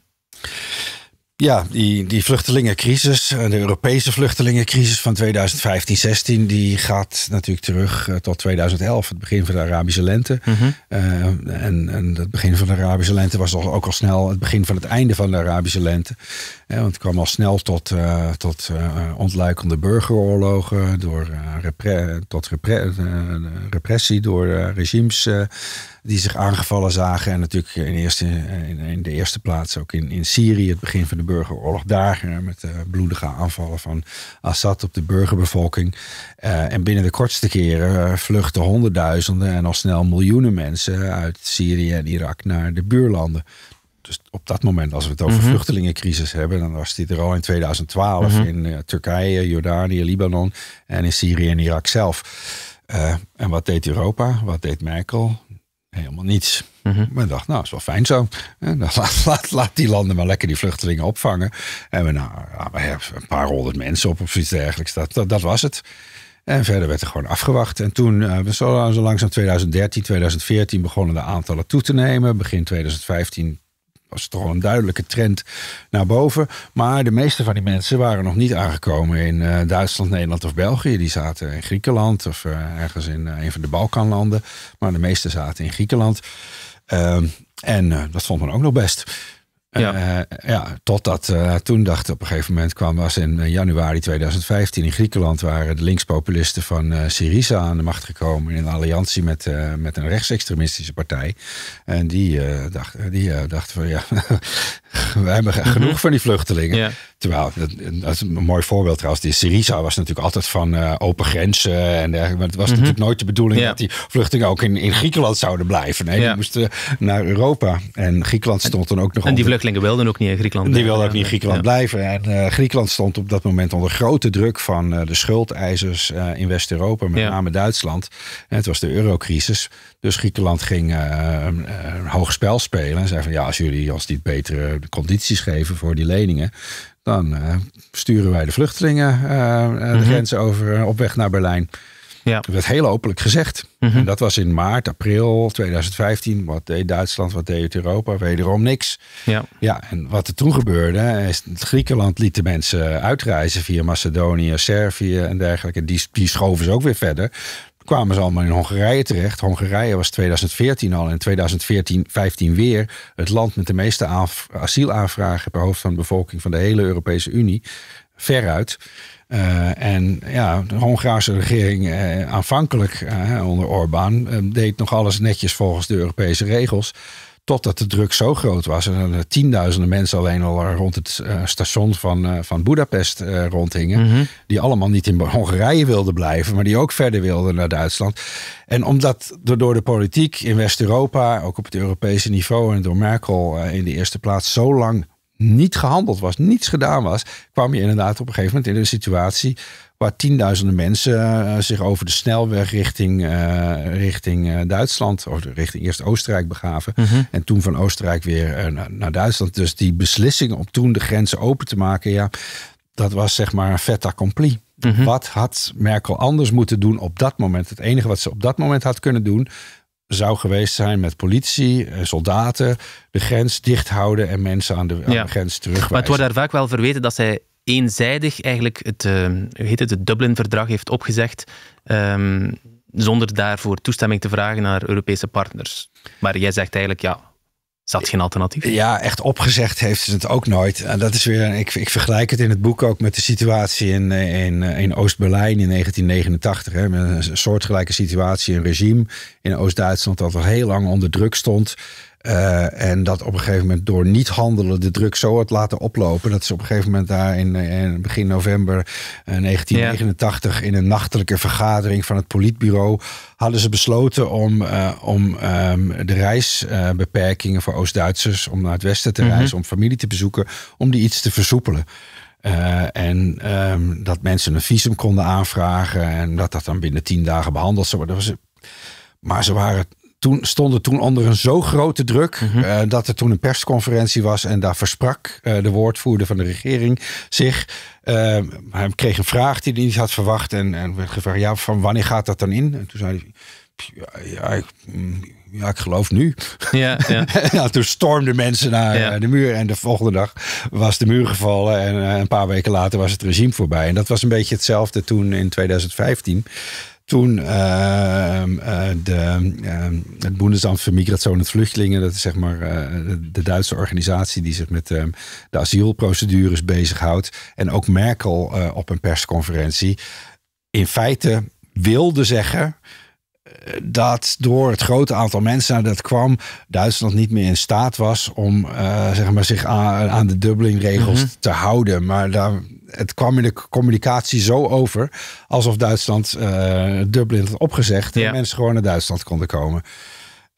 [SPEAKER 1] Ja, die, die vluchtelingencrisis, eh, de Europese vluchtelingencrisis van 2015-16, die gaat natuurlijk terug eh, tot 2011, het begin van de Arabische lente. Mhm. Eh, en, en het begin van de Arabische lente was ook al snel het begin van het einde van de Arabische lente. want het kwam al snel tot, uh, tot ontluikende burgeroorlogen, door, repre tot repre repressie door regimes die zich aangevallen zagen. En natuurlijk in, eerste, in, de eerste plaats ook in, in Syrië, het begin van de burgeroorlog daar. Met uh, bloedige aanvallen van Assad op de burgerbevolking. Uh, en binnen de kortste keren vluchten honderdduizenden en al snel miljoenen mensen uit Syrië en Irak naar de buurlanden. Dus op dat moment, als we het over mm -hmm. vluchtelingencrisis hebben, dan was dit er al in 2012 mm -hmm. in Turkije, Jordanië, Libanon en in Syrië en Irak zelf. en wat deed Europa? Wat deed Merkel? Helemaal niets. Mm Maar dacht, nou, is wel fijn zo. En dan laat, laat, laat, die landen maar lekker die vluchtelingen opvangen. En we, nou, we hebben een paar honderd mensen op of iets dergelijks. Dat, dat, dat, was het. En verder werd er gewoon afgewacht. En toen, uh, zo, zo langzaam 2013, 2014 begonnen de aantallen toe te nemen. Begin 2015 was toch wel een duidelijke trend naar boven. Maar de meeste van die mensen waren nog niet aangekomen in uh, Duitsland, Nederland of België. Die zaten in Griekenland of uh, ergens in uh, een van de Balkanlanden. Maar de meeste zaten in Griekenland. Ehm, en dat vond men ook nog best. Ja. Uh, ja, totdat uh, toen dacht op een gegeven moment kwam, was in januari 2015 in Griekenland waren de linkspopulisten van Syriza aan de macht gekomen in een alliantie met, met een rechtsextremistische partij. En die, dacht, die dachten van ja, we hebben genoeg mhm. van die vluchtelingen. Ja. Terwijl, dat, is een mooi voorbeeld trouwens. Die Syriza was natuurlijk altijd van uh, open grenzen en dergelijke. Maar het was mhm. natuurlijk nooit de bedoeling dat die vluchtelingen ook in, in Griekenland zouden blijven. Nee, die moesten naar Europa. En Griekenland stond dan ook nog
[SPEAKER 2] En die vluchtelingen wilden ook niet in Griekenland
[SPEAKER 1] Die wilden ook niet in Griekenland blijven. En uh, Griekenland stond op dat moment onder grote druk van uh, de schuldeisers in West-Europa. Met name Duitsland. En het was de eurocrisis. Dus Griekenland ging een hoog spel spelen. En zei van ja, als jullie als die betere condities geven voor die leningen dan uh, sturen wij de vluchtelingen uh, de mm grens over op weg naar Berlijn. Ja. Dat werd heel openlijk gezegd. Mhm. En dat was in maart, april 2015. Wat deed Duitsland, wat deed Europa? Wederom niks.
[SPEAKER 2] Ja.
[SPEAKER 1] ja, en wat er toen gebeurde, is Griekenland liet de mensen uitreizen via Macedonië, Servië en dergelijke. Die, die schoven ze ook weer verder kwamen ze allemaal in Hongarije terecht. Hongarije was 2014 al en 2014 15 weer het land met de meeste asielaanvragen per hoofd van de bevolking van de hele Europese Unie. Veruit. Uh, en ja, de Hongaarse regering uh, aanvankelijk uh, onder Orbán deed nog alles netjes volgens de Europese regels. Totdat de druk zo groot was en er tienduizenden mensen alleen al rond het station van, van Budapest rondhingen.
[SPEAKER 2] Mhm.
[SPEAKER 1] Die allemaal niet in Hongarije wilden blijven, maar die ook verder wilden naar Duitsland. En omdat er door de politiek in West-Europa, ook op het Europese niveau en door Merkel in de eerste plaats zo lang niet gehandeld was, niets gedaan was, kwam je inderdaad op een gegeven moment in een situatie waar tienduizenden mensen uh, zich over de snelweg richting, uh, richting uh, Duitsland, of richting eerst Oostenrijk begaven.
[SPEAKER 2] Mhm.
[SPEAKER 1] En toen van Oostenrijk weer naar, naar, Duitsland. Dus die beslissing om toen de grenzen open te maken, ja, dat was zeg maar een fait accompli.
[SPEAKER 2] Mhm.
[SPEAKER 1] Wat had Merkel anders moeten doen op dat moment? Het enige wat ze op dat moment had kunnen doen, zou geweest zijn met politie, soldaten, de grens dicht houden en mensen aan de, aan
[SPEAKER 2] Ja.
[SPEAKER 1] de grens terugwijzen.
[SPEAKER 2] Maar het wordt daar vaak wel verweten dat zij eenzijdig eigenlijk het, eh, heet het, Dublin-verdrag heeft opgezegd, ehm, zonder daarvoor toestemming te vragen naar Europese partners. Maar jij zegt eigenlijk, ja, zat geen alternatief.
[SPEAKER 1] Ja, echt opgezegd heeft ze het ook nooit. En dat is weer, ik, ik vergelijk het in het boek ook met de situatie in, in, in Oost-Berlijn in 1989. Hè, met een soortgelijke situatie, een regime in Oost-Duitsland dat al heel lang onder druk stond. Uh, en dat op een gegeven moment door niet handelen de druk zo had laten oplopen. Dat is op een gegeven moment daar in, in begin november uh, 1989 ja. in een nachtelijke vergadering van het politbureau hadden ze besloten om, uh, om um, de reisbeperkingen voor Oost-Duitsers om naar het westen te reizen, mm -hmm. om familie te bezoeken, om die iets te versoepelen. Uh, en um, dat mensen een visum konden aanvragen en dat dat dan binnen tien dagen behandeld zou worden. Maar ze waren toen stonden toen onder een zo grote druk
[SPEAKER 2] Mhm.
[SPEAKER 1] uh, dat er toen een persconferentie was en daar versprak uh, de woordvoerder van de regering zich. Uh, hij kreeg een vraag die hij niet had verwacht en, en werd gevraagd: ja, van wanneer gaat dat dan in? En toen zei hij: ja, ja, ik, mm, ja ik geloof nu.
[SPEAKER 2] Ja, ja.
[SPEAKER 1] nou, toen stormden mensen naar
[SPEAKER 2] Ja.
[SPEAKER 1] de muur en de volgende dag was de muur gevallen en eh, een paar weken later was het regime voorbij. En dat was een beetje hetzelfde toen in 2015 toen uh, uh, de, uh, het Bundesamt voor Migration en Vluchtelingen, dat is zeg maar de, de, Duitse organisatie die zich met de asielprocedures bezighoudt, en ook Merkel uh, op een persconferentie. In feite wilde zeggen dat door het grote aantal mensen dat kwam, Duitsland niet meer in staat was om uh, zeg maar zich aan, aan de Dublin-regels mm -hmm. te houden. Maar daar, het kwam in de communicatie zo over alsof Duitsland uh, Dublin had opgezegd ja. en mensen gewoon naar Duitsland konden komen.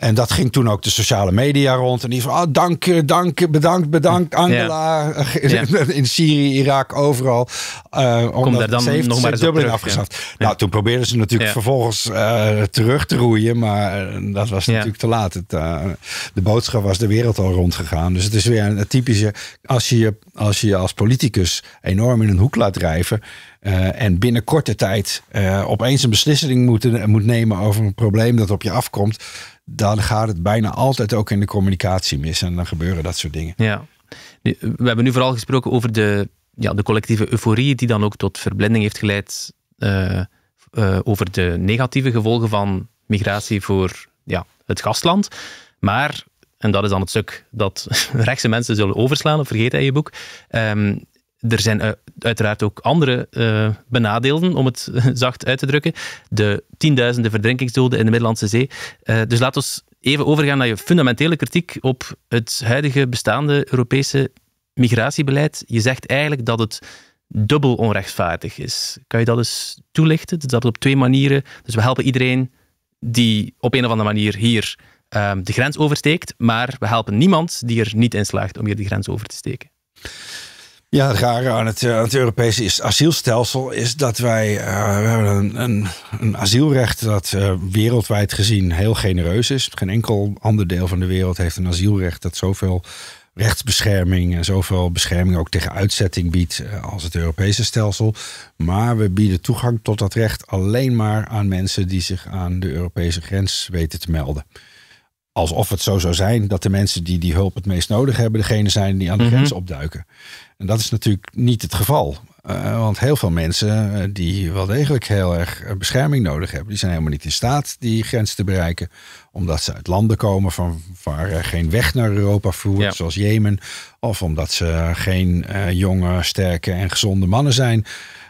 [SPEAKER 1] En dat ging toen ook de sociale media rond. En die van, oh, dank, dank, bedankt, bedankt, Angela. Ja. In Syrië, Irak, overal. Uh,
[SPEAKER 2] Kom daar dan
[SPEAKER 1] heeft,
[SPEAKER 2] nog maar eens
[SPEAKER 1] Dublin
[SPEAKER 2] terug,
[SPEAKER 1] afgeschaft. Ja. Nou, toen probeerden ze natuurlijk vervolgens uh, terug te roeien. Maar uh, dat was natuurlijk te laat. Het, de boodschap was de wereld al rondgegaan. Dus het is weer een typische... Als je als, je als politicus enorm in een hoek laat drijven... Uh, en binnen korte tijd uh, opeens een beslissing moet, moet nemen over een probleem dat op je afkomt, dan gaat het bijna altijd ook in de communicatie mis. En dan gebeuren dat soort dingen.
[SPEAKER 2] Ja. We hebben nu vooral gesproken over de, ja, de collectieve euforie die dan ook tot verblinding heeft geleid uh, over de negatieve gevolgen van migratie voor ja, het gastland. Maar, en dat is dan het stuk dat rechtse mensen zullen overslaan, of vergeet in je boek, um, er zijn uiteraard ook andere uh, benadeelden, om het zacht uit te drukken. De tienduizenden verdrinkingsdoden in de Middellandse Zee. Uh, dus laten we even overgaan naar je fundamentele kritiek op het huidige bestaande Europese migratiebeleid. Je zegt eigenlijk dat het dubbel onrechtvaardig is. Kan je dat eens toelichten? Dat het op twee manieren... Dus we helpen iedereen die op een of andere manier hier uh, de grens oversteekt, maar we helpen niemand die er niet in slaagt om hier de grens over te steken.
[SPEAKER 1] Ja, het rare aan het, aan het Europese asielstelsel is dat wij uh, we hebben een, een, een asielrecht dat uh, wereldwijd gezien heel genereus is. Geen enkel ander deel van de wereld heeft een asielrecht dat zoveel rechtsbescherming en zoveel bescherming ook tegen uitzetting biedt als het Europese stelsel. Maar we bieden toegang tot dat recht alleen maar aan mensen die zich aan de Europese grens weten te melden alsof het zo zou zijn dat de mensen die die hulp het meest nodig hebben, degene zijn die aan de
[SPEAKER 2] Mhm.
[SPEAKER 1] grens opduiken. En dat is natuurlijk niet het geval. Uh, want heel veel mensen uh, die wel degelijk heel erg uh, bescherming nodig hebben, die zijn helemaal niet in staat die grens te bereiken. Omdat ze uit landen komen van waar geen weg naar Europa voert,
[SPEAKER 2] Ja.
[SPEAKER 1] zoals Jemen. Of omdat ze geen eh, jonge, sterke en gezonde mannen zijn.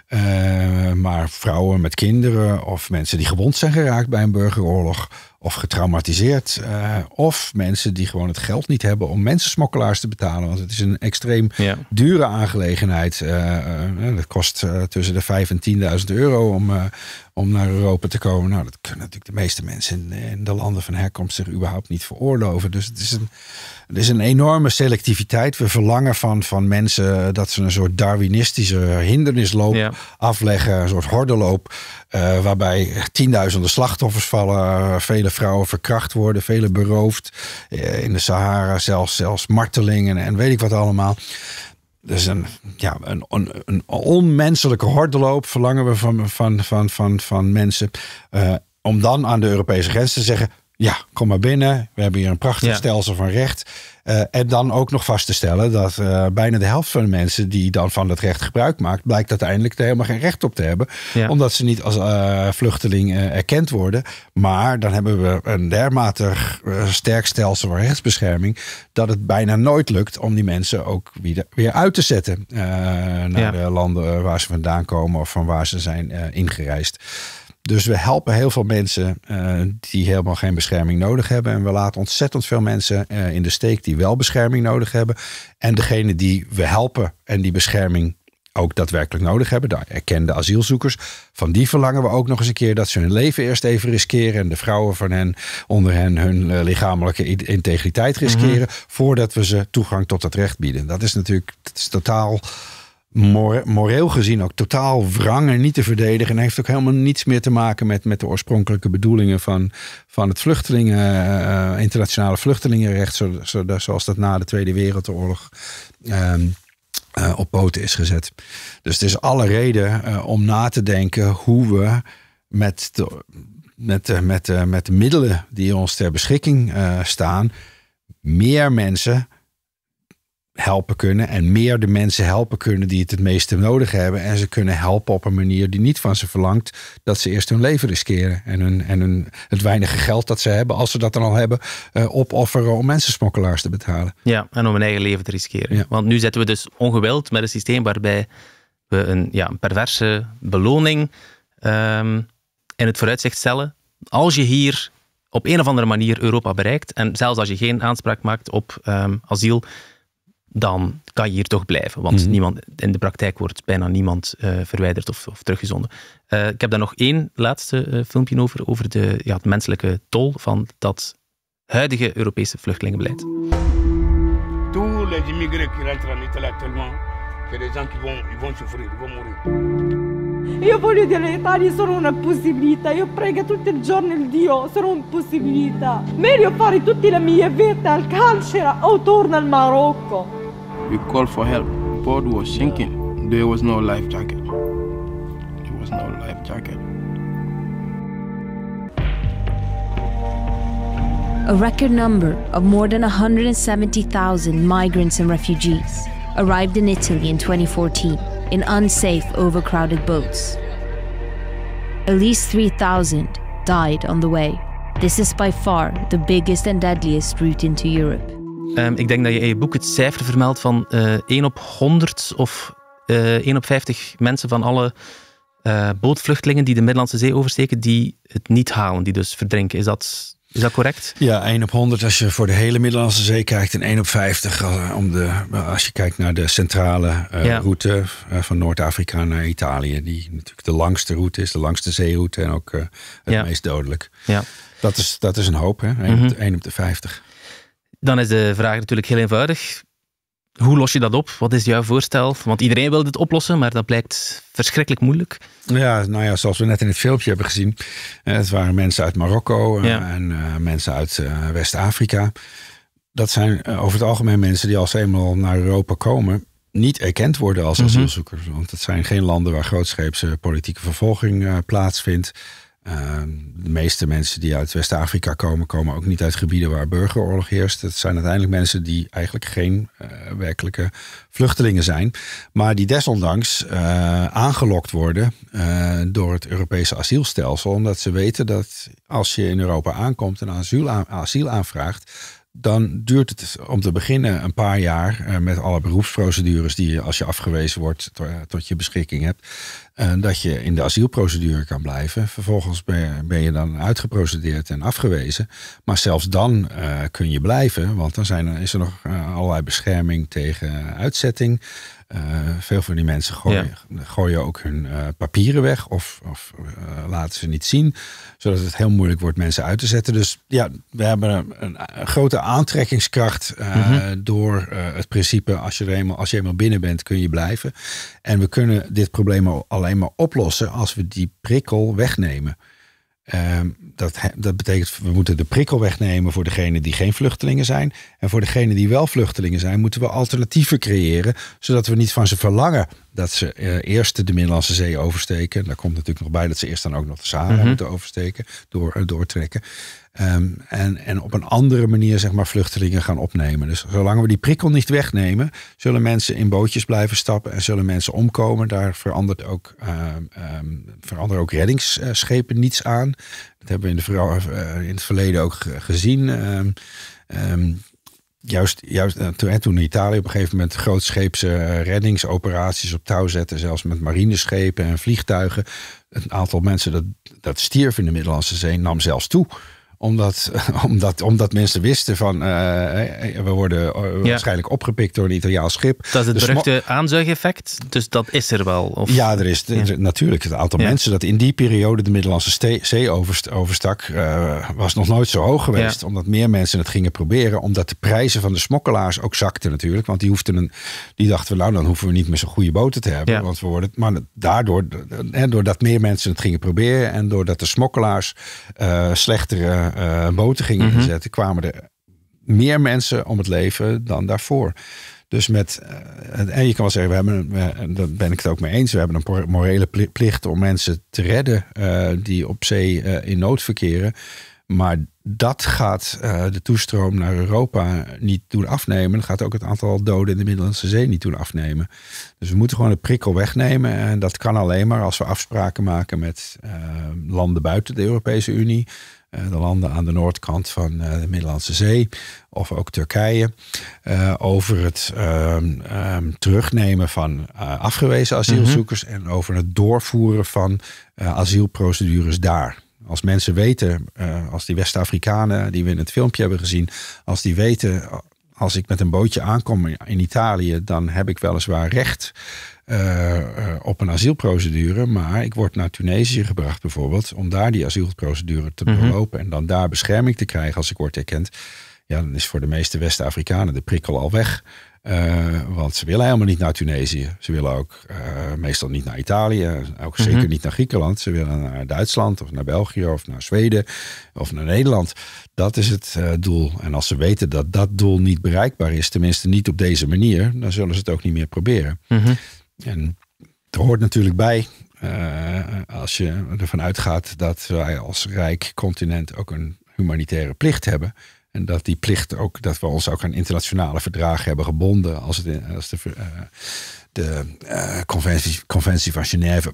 [SPEAKER 1] Uh, maar vrouwen met kinderen of mensen die gewond zijn geraakt bij een burgeroorlog. Of getraumatiseerd. Uh, of mensen die gewoon het geld niet hebben om mensensmokkelaars te betalen. Want het is een extreem dure aangelegenheid. Uh, dat kost tussen de 5 en 10.000 euro om, om naar Europa te komen. Nou, dat kunnen natuurlijk de meeste mensen in, in, de landen van herkomst zich überhaupt niet veroorloven. Dus het is een, het is een enorme selectiviteit. We verlangen van, van mensen dat ze een soort Darwinistische hindernisloop afleggen. Een soort hordenloop. Uh, waarbij tienduizenden slachtoffers vallen. Vele vrouwen verkracht worden. Vele beroofd. Uh, in de Sahara zelfs, zelfs martelingen en weet ik wat allemaal. Dus een, ja, een, een, een onmenselijke hordenloop verlangen we van, van, van, van, van mensen. Uh, om dan aan de Europese grens te zeggen: ja, kom maar binnen. We hebben hier een prachtig stelsel van recht. Uh, en dan ook nog vast te stellen dat uh, bijna de helft van de mensen die dan van dat recht gebruik maakt, blijkt uiteindelijk er helemaal geen recht op te hebben. Omdat ze niet als uh, vluchteling erkend worden. Maar dan hebben we een dermate sterk stelsel van rechtsbescherming dat het bijna nooit lukt om die mensen ook weer, weer uit te zetten naar de landen waar ze vandaan komen of van waar ze zijn ingereisd. Dus we helpen heel veel mensen uh, die helemaal geen bescherming nodig hebben. En we laten ontzettend veel mensen uh, in de steek die wel bescherming nodig hebben. En degene die we helpen en die bescherming ook daadwerkelijk nodig hebben, de erkende asielzoekers, van die verlangen we ook nog eens een keer dat ze hun leven eerst even riskeren en de vrouwen van hen onder hen hun uh, lichamelijke integriteit riskeren, mm -hmm. voordat we ze toegang tot dat recht bieden. Dat is natuurlijk dat is totaal moreel gezien ook totaal wrang en niet te verdedigen. En heeft ook helemaal niets meer te maken met, met de oorspronkelijke bedoelingen van, van het vluchtelingen, uh, internationale vluchtelingenrecht, zo, zo, zoals dat na de Tweede Wereldoorlog uh, uh, op poten is gezet. Dus het is alle reden om na te denken hoe we met met, met, met de middelen die ons ter beschikking staan, meer mensen helpen kunnen en meer de mensen helpen kunnen die het het meeste nodig hebben. En ze kunnen helpen op een manier die niet van ze verlangt dat ze eerst hun leven riskeren en, hun, en hun, het weinige geld dat ze hebben, als ze dat dan al hebben, uh, opofferen om mensensmokkelaars te betalen.
[SPEAKER 2] Ja, en om hun eigen leven te riskeren. Want nu zitten we dus ongewild met een systeem waarbij we een, ja, een perverse beloning um, in het vooruitzicht stellen. Als je hier op een of andere manier Europa bereikt, en zelfs als je geen aanspraak maakt op um, asiel, dan kan je hier toch blijven. Want mhm. niemand, in de praktijk wordt bijna niemand uh, verwijderd of, of teruggezonden. Uh, ik heb daar nog één laatste uh, filmpje over, over de, ja, de menselijke tol van dat huidige Europese vluchtelingenbeleid. Tous les immigrés qui rentrent en Italie actuellement, c'est des gens qui vont, ils vont souffrir, ils vont mourir. Io voglio dire l'Italia sono una possibilità, io prego tutti i giorni il Dio, sono una possibilità. Meglio fare tutte le mie vite al carcere o torno al Marocco. We called for help. Boat was sinking. There was no life jacket. There was no life jacket. A record number of more than 170,000 migrants and refugees arrived in Italy in 2014 in unsafe, overcrowded boats. At least 3,000 died on the way. This is by far the biggest and deadliest route into Europe. Um, ik denk dat je in je boek het cijfer vermeldt van uh, eh, 1 op 100 of uh, eh, 1 op 50 mensen van alle uh, bootvluchtelingen die de Middellandse Zee oversteken, die het niet halen, die dus verdrinken. Is dat, is dat correct?
[SPEAKER 1] Ja, 1 op 100 als je voor de hele Middellandse Zee kijkt en 1 op 50 om de, als je kijkt naar de centrale ja. route van Noord-Afrika naar Italië, die natuurlijk de langste route is, de langste zeeroute en ook het ja. meest dodelijk. Ja. Dat, is, dat is een hoop, hè? 1, mm -hmm. op, de, 1 op de 50.
[SPEAKER 2] Dan is de vraag natuurlijk heel eenvoudig. Hoe los je dat op? Wat is jouw voorstel? Want iedereen wil dit oplossen, maar dat blijkt verschrikkelijk moeilijk.
[SPEAKER 1] Ja, nou ja, zoals we net in het filmpje hebben gezien. Eh, het waren mensen uit Marokko eh, en uh, mensen uit uh, West-Afrika. Dat zijn over het algemeen mensen die als ze eenmaal naar Europa komen... niet erkend worden als mhm. asielzoekers. Want het zijn geen landen waar grootscheepse politieke vervolging plaatsvindt. Ehm, de meeste mensen die uit West-Afrika komen, komen ook niet uit gebieden waar burgeroorlog heerst. Het zijn uiteindelijk mensen die eigenlijk geen uh, werkelijke vluchtelingen zijn, maar die desondanks uh, aangelokt worden uh, door het Europese asielstelsel, omdat ze weten dat als je in Europa aankomt en asiel, asiel aanvraagt, dan duurt het om te beginnen een paar jaar met alle beroepsprocedures die je als je afgewezen wordt to, tot je beschikking hebt. Uh, dat je in de asielprocedure kan blijven. Vervolgens ben je, ben je dan uitgeprocedeerd en afgewezen. Maar zelfs dan uh, kun je blijven, want dan zijn is er nog allerlei bescherming tegen uitzetting. Uh, veel van die mensen gooien, ja. gooien ook hun uh, papieren weg of, of uh, laten ze niet zien, zodat het heel moeilijk wordt mensen uit te zetten. Dus ja, we hebben een, een grote aantrekkingskracht -hmm. door het principe als je, er eenmaal, als je eenmaal binnen bent kun je blijven. En we kunnen dit probleem alleen maar oplossen als we die prikkel wegnemen. Uh, dat, dat betekent, we moeten de prikkel wegnemen voor degenen die geen vluchtelingen zijn. En voor degenen die wel vluchtelingen zijn, moeten we alternatieven creëren. Zodat we niet van ze verlangen dat ze uh, eerst de Middellandse Zee oversteken. Daar komt natuurlijk nog bij dat ze eerst dan ook nog de Sahara mm-hmm. moeten oversteken, door, uh, doortrekken. Um, en, en op een andere manier zeg maar, vluchtelingen gaan opnemen. Dus zolang we die prikkel niet wegnemen, zullen mensen in bootjes blijven stappen en zullen mensen omkomen. Daar verandert ook, um, um, veranderen ook reddingsschepen niets aan. Dat hebben we in, de, uh, in het verleden ook gezien. juist, juist toen, toen in Italië op een gegeven moment grootscheepse reddingsoperaties op touw zetten, zelfs met marineschepen en vliegtuigen. Het aantal mensen dat, dat stierf in de Middellandse Zee nam zelfs toe omdat, omdat, omdat mensen wisten van uh, we worden ja. waarschijnlijk opgepikt door een Italiaans schip.
[SPEAKER 2] Dat is het beruchte aanzuigeffect, dus dat is er wel. Of?
[SPEAKER 1] Ja, er is ja. natuurlijk het aantal ja. mensen dat in die periode de Middellandse Zee overstak, uh, was nog nooit zo hoog geweest. Omdat meer mensen het gingen proberen. Omdat de prijzen van de smokkelaars ook zakten natuurlijk. Want die, hoefden een, die dachten, nou dan hoeven we niet meer zo'n goede boten te hebben. Want we worden, maar daardoor, doordat meer mensen het gingen proberen en doordat de smokkelaars uh, slechtere uh, boten gingen mm -hmm. inzetten, kwamen er meer mensen om het leven dan daarvoor. Dus met, uh, en je kan wel zeggen, we hebben, we, daar ben ik het ook mee eens, we hebben een morele plicht om mensen te redden uh, die op zee in nood verkeren. Maar dat gaat de toestroom naar Europa niet doen afnemen. Dat gaat ook het aantal doden in de Middellandse Zee niet doen afnemen. Dus we moeten gewoon de prikkel wegnemen. En dat kan alleen maar als we afspraken maken met landen buiten de Europese Unie. Uh, de landen aan de noordkant van uh, de Middellandse Zee, of ook Turkije, uh, over het um, um, terugnemen van afgewezen asielzoekers mm-hmm. en over het doorvoeren van asielprocedures daar. Als mensen weten, als die West-Afrikanen die we in het filmpje hebben gezien, als die weten, als ik met een bootje aankom in Italië, dan heb ik weliswaar recht uh, uh, op een asielprocedure. Maar ik word naar Tunesië gebracht bijvoorbeeld. Om daar die asielprocedure te mm-hmm. belopen. En dan daar bescherming te krijgen als ik word erkend. Ja, dan is voor de meeste West-Afrikanen de prikkel al weg. Uh, want ze willen helemaal niet naar Tunesië. Ze willen ook meestal niet naar Italië. Ook mm-hmm. zeker niet naar Griekenland. Ze willen naar Duitsland of naar België of naar Zweden of naar Nederland. Dat is het doel. En als ze weten dat dat doel niet bereikbaar is, tenminste niet op deze manier, dan zullen ze het ook niet meer proberen. Mm-hmm. En er hoort natuurlijk bij, uh, als je ervan uitgaat dat wij als rijk continent ook een humanitaire plicht hebben. En dat die plicht ook, dat we ons ook aan internationale verdragen hebben gebonden. Als, het, als de, uh, de uh, conventie, conventie van Genève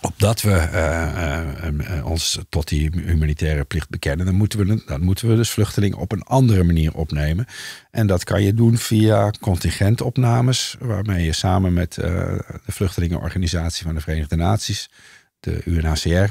[SPEAKER 1] opdat we uh, uh, ons tot die humanitaire plicht bekennen, dan moeten, we, dan moeten we dus vluchtelingen op een andere manier opnemen. En dat kan je doen via contingentopnames, waarmee je samen met de Vluchtelingenorganisatie van de Verenigde Naties, de UNHCR,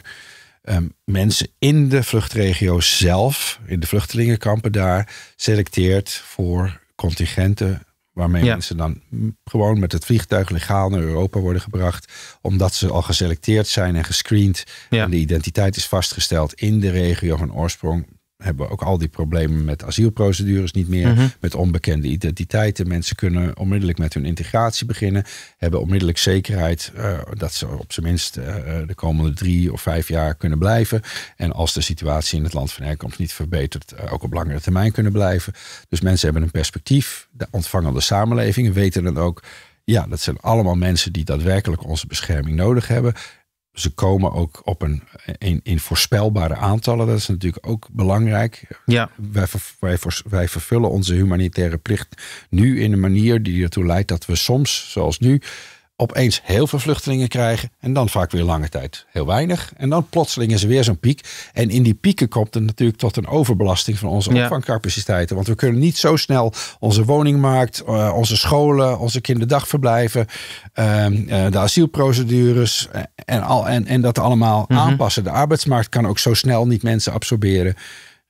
[SPEAKER 1] um, mensen in de vluchtregio's zelf, in de vluchtelingenkampen daar, selecteert voor contingenten Waarmee ja. mensen dan gewoon met het vliegtuig legaal naar Europa worden gebracht. Omdat ze al geselecteerd zijn en gescreend. Ja. En de identiteit is vastgesteld in de regio van oorsprong hebben we ook al die problemen met asielprocedures niet meer. Mm-hmm. Met onbekende identiteiten. Mensen kunnen onmiddellijk met hun integratie beginnen. Hebben onmiddellijk zekerheid uh, dat ze op zijn minst uh, de komende drie of vijf jaar kunnen blijven. En als de situatie in het land van herkomst niet verbetert, uh, ook op langere termijn kunnen blijven. Dus mensen hebben een perspectief. De ontvangende samenlevingen weten dan ook. Ja, dat zijn allemaal mensen die daadwerkelijk onze bescherming nodig hebben ze komen ook op een, in, in voorspelbare aantallen. Dat is natuurlijk ook belangrijk.
[SPEAKER 2] Ja.
[SPEAKER 1] Wij, wij, wij vervullen onze humanitaire plicht nu in een manier die ertoe leidt dat we soms, zoals nu, opeens heel veel vluchtelingen krijgen. En dan vaak weer lange tijd heel weinig. En dan plotseling is er weer zo'n piek. En in die pieken komt het natuurlijk tot een overbelasting van onze
[SPEAKER 2] Ja.
[SPEAKER 1] opvangcapaciteiten. Want we kunnen niet zo snel onze woningmarkt, eh, onze scholen, onze kinderdagverblijven, ehm, eh, de asielprocedures eh, en, al, en, en dat allemaal
[SPEAKER 2] Mhm.
[SPEAKER 1] aanpassen. De arbeidsmarkt kan ook zo snel niet mensen absorberen.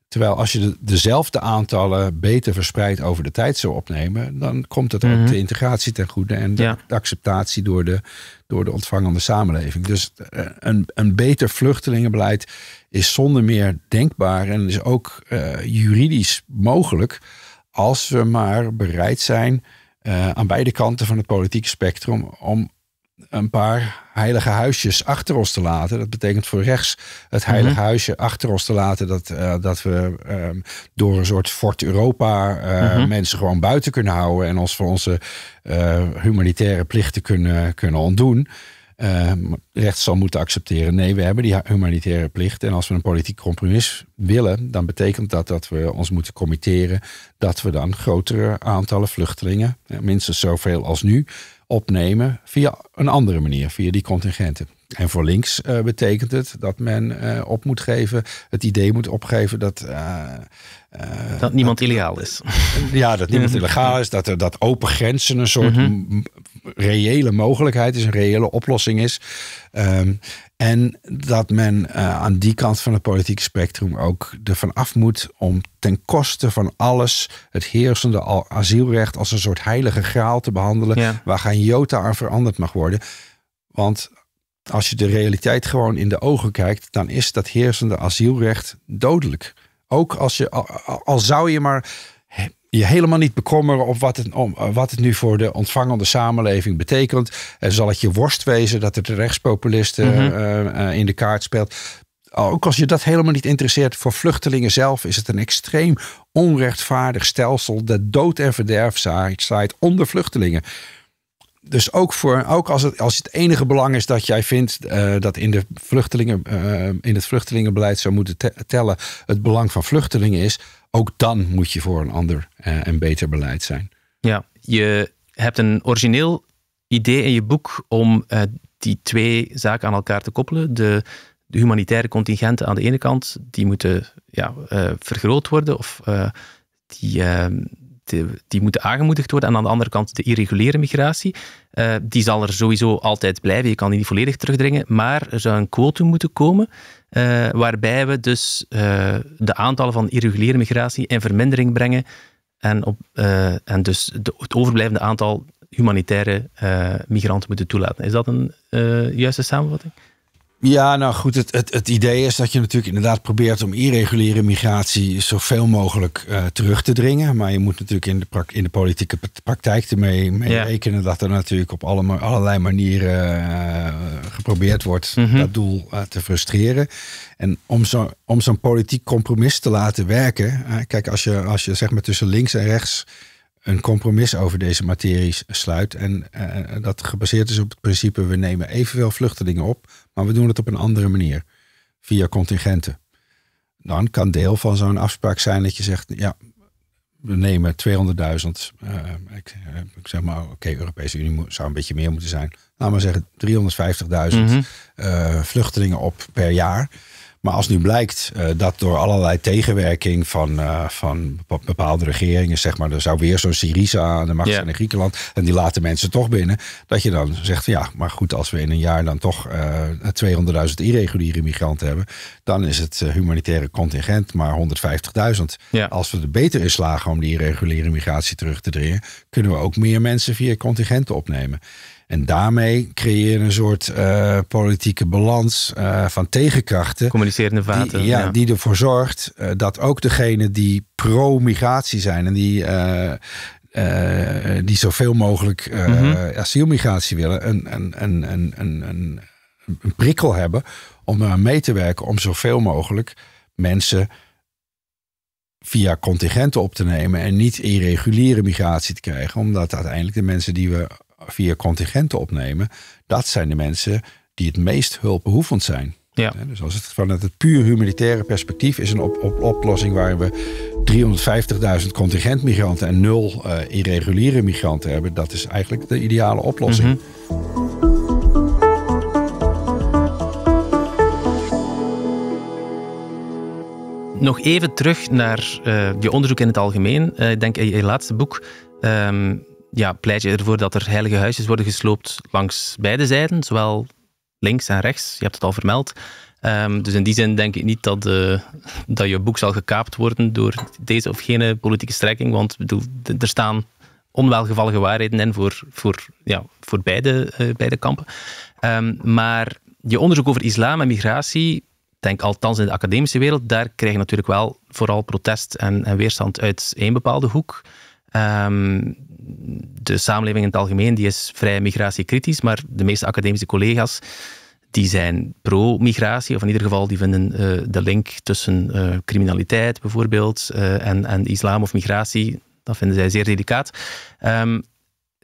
[SPEAKER 1] Terwijl als je de, dezelfde aantallen beter verspreid over de tijd zou opnemen, dan komt het ook de integratie ten goede en de,
[SPEAKER 2] Mhm. Ja.
[SPEAKER 1] de acceptatie door de, door de ontvangende samenleving. Dus eh, een, een beter vluchtelingenbeleid is zonder meer denkbaar en is ook eh, juridisch mogelijk als we maar bereid zijn eh, aan beide kanten van het politieke spectrum om een paar heilige huisjes achter ons te laten. Dat betekent voor rechts het heilige huisje achter ons te laten. Dat, eh, dat we ehm, door een soort Fort Europa eh, mensen gewoon buiten kunnen houden. En ons voor onze eh, humanitaire plichten kunnen, kunnen ontdoen. Ehm, rechts zal moeten accepteren. Nee, we hebben die humanitaire plicht. En als we een politiek compromis willen, dan betekent dat dat we ons moeten committeren dat we dan grotere aantallen vluchtelingen, minstens zoveel als nu, opnemen via een andere manier, via die contingenten. En voor links eh, betekent het dat men eh, op moet geven, het idee moet opgeven dat. eh,
[SPEAKER 2] Dat niemand illegaal is.
[SPEAKER 1] ja, dat niemand illegaal is. Dat, er, dat open grenzen een soort m- reële mogelijkheid is, een reële oplossing is. Ehm, en dat men eh, aan die kant van het politieke spectrum ook ervan af moet om ten koste van alles het heersende asielrecht als een soort heilige graal te behandelen,
[SPEAKER 2] Ja.
[SPEAKER 1] waar geen jota aan veranderd mag worden. Want als je de realiteit gewoon in de ogen kijkt, dan is dat heersende asielrecht dodelijk. Ook als je, al, al zou je maar je helemaal niet bekommeren op wat het, om, wat het nu voor de ontvangende samenleving betekent. En zal het je worst wezen dat het de rechtspopulisten eh, eh, in de kaart speelt. Ook als je dat helemaal niet interesseert voor vluchtelingen zelf, is het een extreem onrechtvaardig stelsel dat dood en verderf zaait onder vluchtelingen. Dus ook, voor, ook als, het, als het enige belang is dat jij vindt eh, dat in, de vluchtelingen, eh, in het vluchtelingenbeleid zou moeten te- tellen het belang van vluchtelingen is, ook dan moet je voor een ander eh, en beter beleid zijn.
[SPEAKER 2] Ja, je hebt een origineel idee in je boek om eh, die twee zaken aan elkaar te koppelen. De, de humanitaire contingenten aan de ene kant, die moeten ja, eh, vergroot worden of die, die, moeten aangemoedigd worden. En aan de andere kant de irreguliere migratie. Eh, die zal er sowieso altijd blijven. Je kan die niet volledig terugdringen. Maar er zou een quotum moeten komen eh, waarbij we dus eh, de aantallen van irreguliere migratie in vermindering brengen en, op, en dus het overblijvende aantal humanitaire migranten moeten toelaten. Is dat een juiste samenvatting?
[SPEAKER 1] Ja, nou goed, het, het, het idee is dat je natuurlijk inderdaad probeert om irreguliere migratie zoveel mogelijk eh, terug te dringen. Maar je moet natuurlijk in de, in de politieke pra- praktijk ermee mee rekenen dat er natuurlijk op alle, allerlei manieren eh, geprobeerd wordt dat doel eh, te frustreren. En om zo- om zo'n politiek compromis te laten werken. kijk, als je, als je zeg maar tussen links en rechts een compromis over deze materie sluit. En eh, dat gebaseerd is op het principe: we nemen evenveel vluchtelingen op, maar we doen het op een andere manier. Via contingenten. Dan kan deel van zo'n afspraak zijn dat je zegt: ja, we nemen 200.000. eh, ik, eh, ik zeg maar, oké, Europese Unie zou een beetje meer moeten zijn. Laten we zeggen 350.000 eh, vluchtelingen op per jaar. Maar als nu blijkt eh, dat door allerlei tegenwerking van, eh, van bepa- bepaalde regeringen, zeg maar, er zou weer zo'n Syriza aan de macht zijn in Griekenland en die laten mensen toch binnen, dat je dan zegt, ja, maar goed, als we in een jaar dan toch eh 200.000 irreguliere migranten hebben, dan is het humanitaire contingent maar 150.000.
[SPEAKER 2] Ja.
[SPEAKER 1] Als we er beter in slagen om die irreguliere migratie terug te dringen, kunnen we ook meer mensen via contingenten opnemen. En daarmee creëer je een soort eh, politieke balans eh, van tegenkrachten.
[SPEAKER 2] Communicerende vaten.
[SPEAKER 1] Die, ja, die ervoor zorgt eh, dat ook degenen die pro-migratie zijn en die, die zoveel mogelijk eh, asielmigratie willen, een, een, een, een, een, een, een prikkel hebben om eraan mee te werken om zoveel mogelijk mensen via contingenten op te nemen en niet irreguliere migratie te krijgen. Omdat uiteindelijk de mensen die we via contingenten opnemen, dat zijn de mensen die het meest hulpbehoevend zijn.
[SPEAKER 2] Ja.
[SPEAKER 1] Dus als het vanuit het puur humanitaire perspectief is een op, op, oplossing waar we 350.000 contingentmigranten en nul uh, irreguliere migranten hebben, dat is eigenlijk de ideale oplossing. Mhm.
[SPEAKER 2] Nog even terug naar uh, je onderzoek in het algemeen. Uh, ik denk in je laatste boek um, ja, pleit je ervoor dat er heilige huisjes worden gesloopt langs beide zijden, zowel links en rechts. Je hebt het al vermeld. Um, dus in die zin denk ik niet dat, uh, dat je boek zal gekaapt worden door deze of gene politieke strekking. Want bedoel, er staan onwelgevallige waarheden in voor, voor, ja, voor beide, beide kampen. Um, maar je onderzoek over islam en migratie denk althans in de academische wereld, daar krijg je natuurlijk wel vooral protest en, en weerstand uit één bepaalde hoek. Um, de samenleving in het algemeen die is vrij migratiekritisch, maar de meeste academische collega's die zijn pro-migratie, of in ieder geval die vinden uh, de link tussen uh, criminaliteit bijvoorbeeld uh, en, en islam of migratie, dat vinden zij zeer delicaat. Um,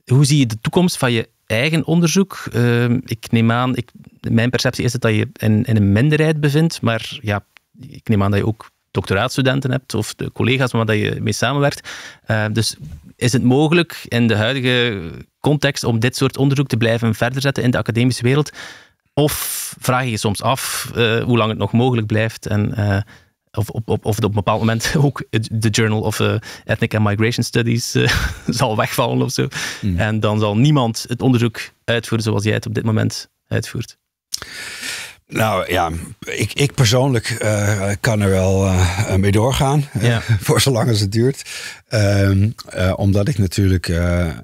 [SPEAKER 2] hoe zie je de toekomst van je eigen onderzoek. Ehm, ik neem aan, ik, mijn perceptie is het dat je in, in een minderheid bevindt, maar ja, ik neem aan dat je ook doctoraatstudenten hebt of de collega's waar je mee samenwerkt. Uh, dus is het mogelijk in de huidige context om dit soort onderzoek te blijven verder zetten in de academische wereld? Of vraag je je soms af uh, hoe lang het nog mogelijk blijft en uh, of, of het op een bepaald moment ook de Journal of Ethnic and Migration Studies zal wegvallen of zo. Mm. En dan zal niemand het onderzoek uitvoeren zoals jij het op dit moment uitvoert.
[SPEAKER 1] Nou ja, ik, ik persoonlijk uh, kan er wel uh, mee doorgaan. Ja. voor zolang als het duurt. Uh, omdat ik natuurlijk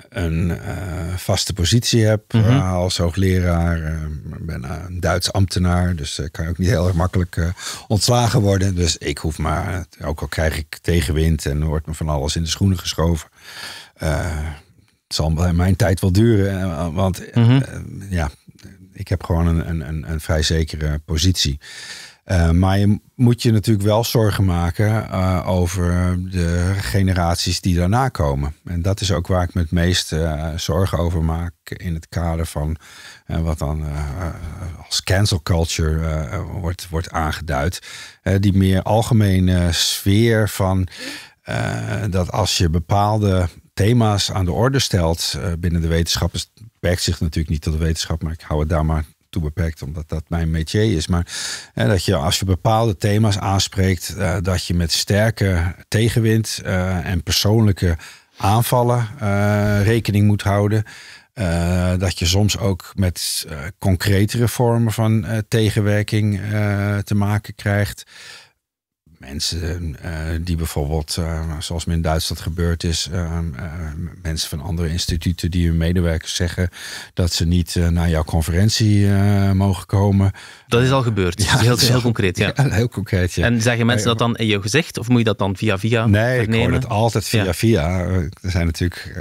[SPEAKER 1] een vaste positie heb mm -hmm. als hoogleraar. Ik ben een Duits ambtenaar, dus kan ook niet heel erg makkelijk ontslagen worden. Dus ik hoef maar, ook al krijg ik tegenwind en wordt me van alles in de schoenen geschoven. het zal mijn tijd wel duren, want mm -hmm. ja, ik heb gewoon een, een, een vrij zekere positie. Uh, maar je moet je natuurlijk wel zorgen maken uh, over de generaties die daarna komen. En dat is ook waar ik me het meest uh, zorgen over maak in het kader van wat dan als cancel culture wordt, wordt aangeduid. die meer algemene sfeer van dat als je bepaalde thema's aan de orde stelt binnen de wetenschap, beperkt zich natuurlijk niet tot de wetenschap, maar ik hou het daar maar toe beperkt, omdat dat mijn métier is. Maar dat je als je bepaalde thema's aanspreekt, uh, dat je met sterke tegenwind uh, en persoonlijke aanvallen rekening moet houden. dat je soms ook met concretere vormen van tegenwerking te maken krijgt mensen uh, die bijvoorbeeld, uh, zoals in Duitsland gebeurd is, uh, mensen van andere instituten die hun medewerkers zeggen dat ze niet naar jouw conferentie mogen komen.
[SPEAKER 2] Dat is al gebeurd. Ja, heel, heel, concreet. Ja.
[SPEAKER 1] ja. heel concreet. Ja.
[SPEAKER 2] En zeggen mensen dat dan in je gezicht of moet je dat dan via via?
[SPEAKER 1] Nee, vernemen? ik hoor het altijd via via. Er zijn natuurlijk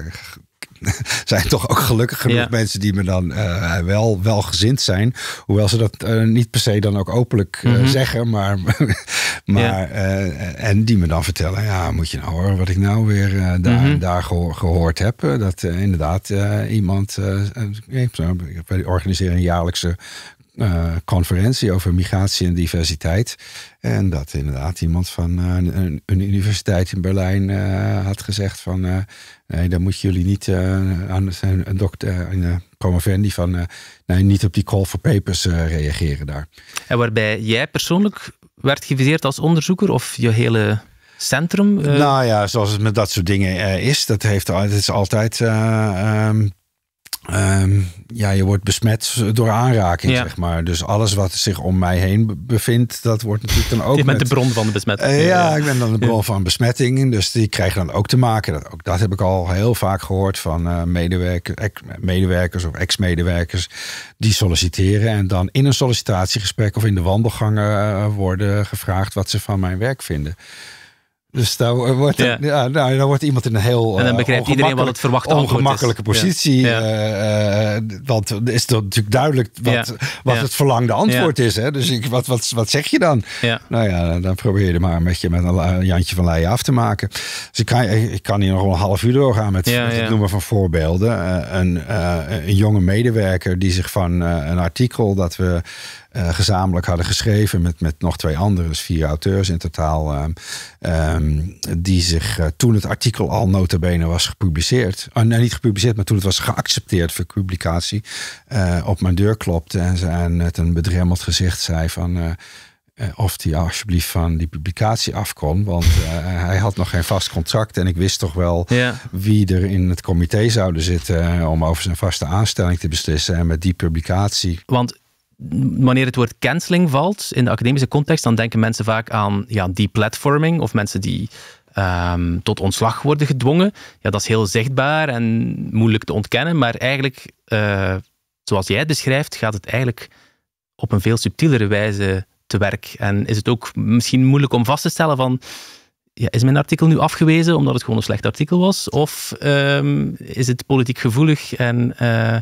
[SPEAKER 1] zijn toch ook gelukkig genoeg mensen die me dan uh, wel, wel gezind zijn. Hoewel ze dat uh, niet per se dan ook openlijk mm -hmm. zeggen. Maar, maar, ja. en die me dan vertellen, ja, moet je nou horen wat ik nou weer daar, mm -hmm. daar gehoor, gehoord heb. dat inderdaad iemand, wij organiseren een jaarlijkse uh, conferentie over migratie en diversiteit. En dat inderdaad iemand van uh, een, een, universiteit in Berlijn uh, had gezegd van... nee, dan moeten jullie niet aan een dokter, een promovendi van... nee, niet op die call for papers reageren daar.
[SPEAKER 2] En waarbij jij persoonlijk werd geviseerd als onderzoeker of je hele centrum?
[SPEAKER 1] Nou ja, zoals het met dat soort dingen is. Dat heeft, het is altijd... Um, Um, ja, je wordt besmet door aanraking, zeg maar. Dus alles wat zich om mij heen bevindt, dat wordt natuurlijk dan ook.
[SPEAKER 2] Je bent met, de bron van de besmetting.
[SPEAKER 1] Uh, ja, ik ben dan de bron van besmetting. Dus die krijgen dan ook te maken. Dat, ook dat heb ik al heel vaak gehoord van uh, medewerkers, ex, medewerkers of ex-medewerkers die solliciteren. En dan in een sollicitatiegesprek of in de wandelgangen uh, worden gevraagd wat ze van mijn werk vinden. Dus daar wordt, ja. ja nou, dan wordt iemand in een heel.
[SPEAKER 2] En dan begrijpt uh, iedereen wat het verwachte
[SPEAKER 1] ongemakkelijke positie. Ja. Uh, uh, want het is natuurlijk duidelijk wat, wat het verlangde antwoord is. Hè? Dus ik, wat, wat, wat zeg je dan? Nou ja, dan probeer je er maar een beetje met een Jantje van Leijen af te maken. Dus ik kan, ik kan hier nog wel een half uur doorgaan met, met het noemen van voorbeelden. een, een jonge medewerker die zich van een artikel dat we gezamenlijk hadden geschreven met, met nog twee anderen, dus vier auteurs in totaal, ehm, ehm, die zich toen het artikel al notabene was gepubliceerd, uh, nee, niet gepubliceerd, maar toen het was geaccepteerd voor publicatie, op mijn deur klopte en ze met een bedremmeld gezicht zei van uh, of hij alsjeblieft van die publicatie af kon. Want uh, hij had nog geen vast contract. En ik wist toch wel ja. wie er in het comité zouden zitten eh, om over zijn vaste aanstelling te beslissen. En met die publicatie.
[SPEAKER 2] Want wanneer het woord canceling valt in de academische context, dan denken mensen vaak aan ja, deplatforming of mensen die um, tot ontslag worden gedwongen. Ja, dat is heel zichtbaar en moeilijk te ontkennen. Maar eigenlijk, uh, zoals jij het beschrijft, gaat het eigenlijk op een veel subtielere wijze te werk. En is het ook misschien moeilijk om vast te stellen van, ja, is mijn artikel nu afgewezen omdat het gewoon een slecht artikel was? Of um, is het politiek gevoelig en, uh,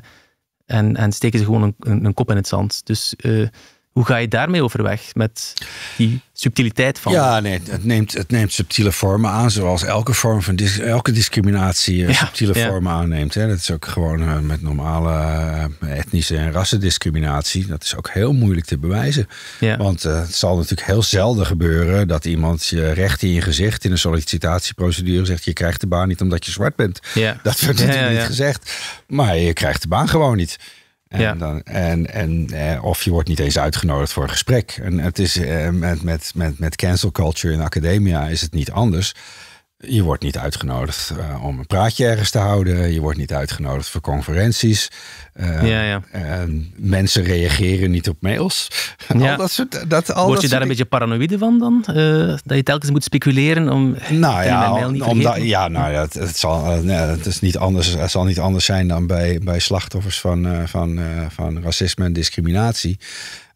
[SPEAKER 2] en, en steken ze gewoon een, een, kop in het zand? Dus uh, hoe ga je daarmee overweg met die subtiliteit van.
[SPEAKER 1] Ja, nee, het neemt, het neemt subtiele vormen aan, zoals elke vorm van dis, elke discriminatie uh, subtiele vormen aanneemt. Hè. Dat is ook gewoon uh, met normale uh, etnische en rassendiscriminatie. Dat is ook heel moeilijk te bewijzen. Ja. Want het zal natuurlijk heel zelden gebeuren dat iemand je recht in je gezicht in een sollicitatieprocedure zegt: je krijgt de baan niet omdat je zwart bent. Ja. Dat wordt natuurlijk niet gezegd. Maar je krijgt de baan gewoon niet. En, ja. dan, en, en eh, of je wordt niet eens uitgenodigd voor een gesprek. En het is eh, met, met, met, met cancel culture in academia is het niet anders. Je wordt niet uitgenodigd uh, om een praatje ergens te houden. Je wordt niet uitgenodigd voor conferenties. Uh, ja, ja. mensen reageren niet op mails.
[SPEAKER 2] Ja. Al dat soort, dat, al Word je daar een beetje paranoïde van dan? Uh, dat je telkens moet speculeren om
[SPEAKER 1] nou ja, mail niet Ja, nou ja, het, zal, het, is niet anders, het zal niet anders zijn dan bij, bij slachtoffers van, van, van racisme en discriminatie.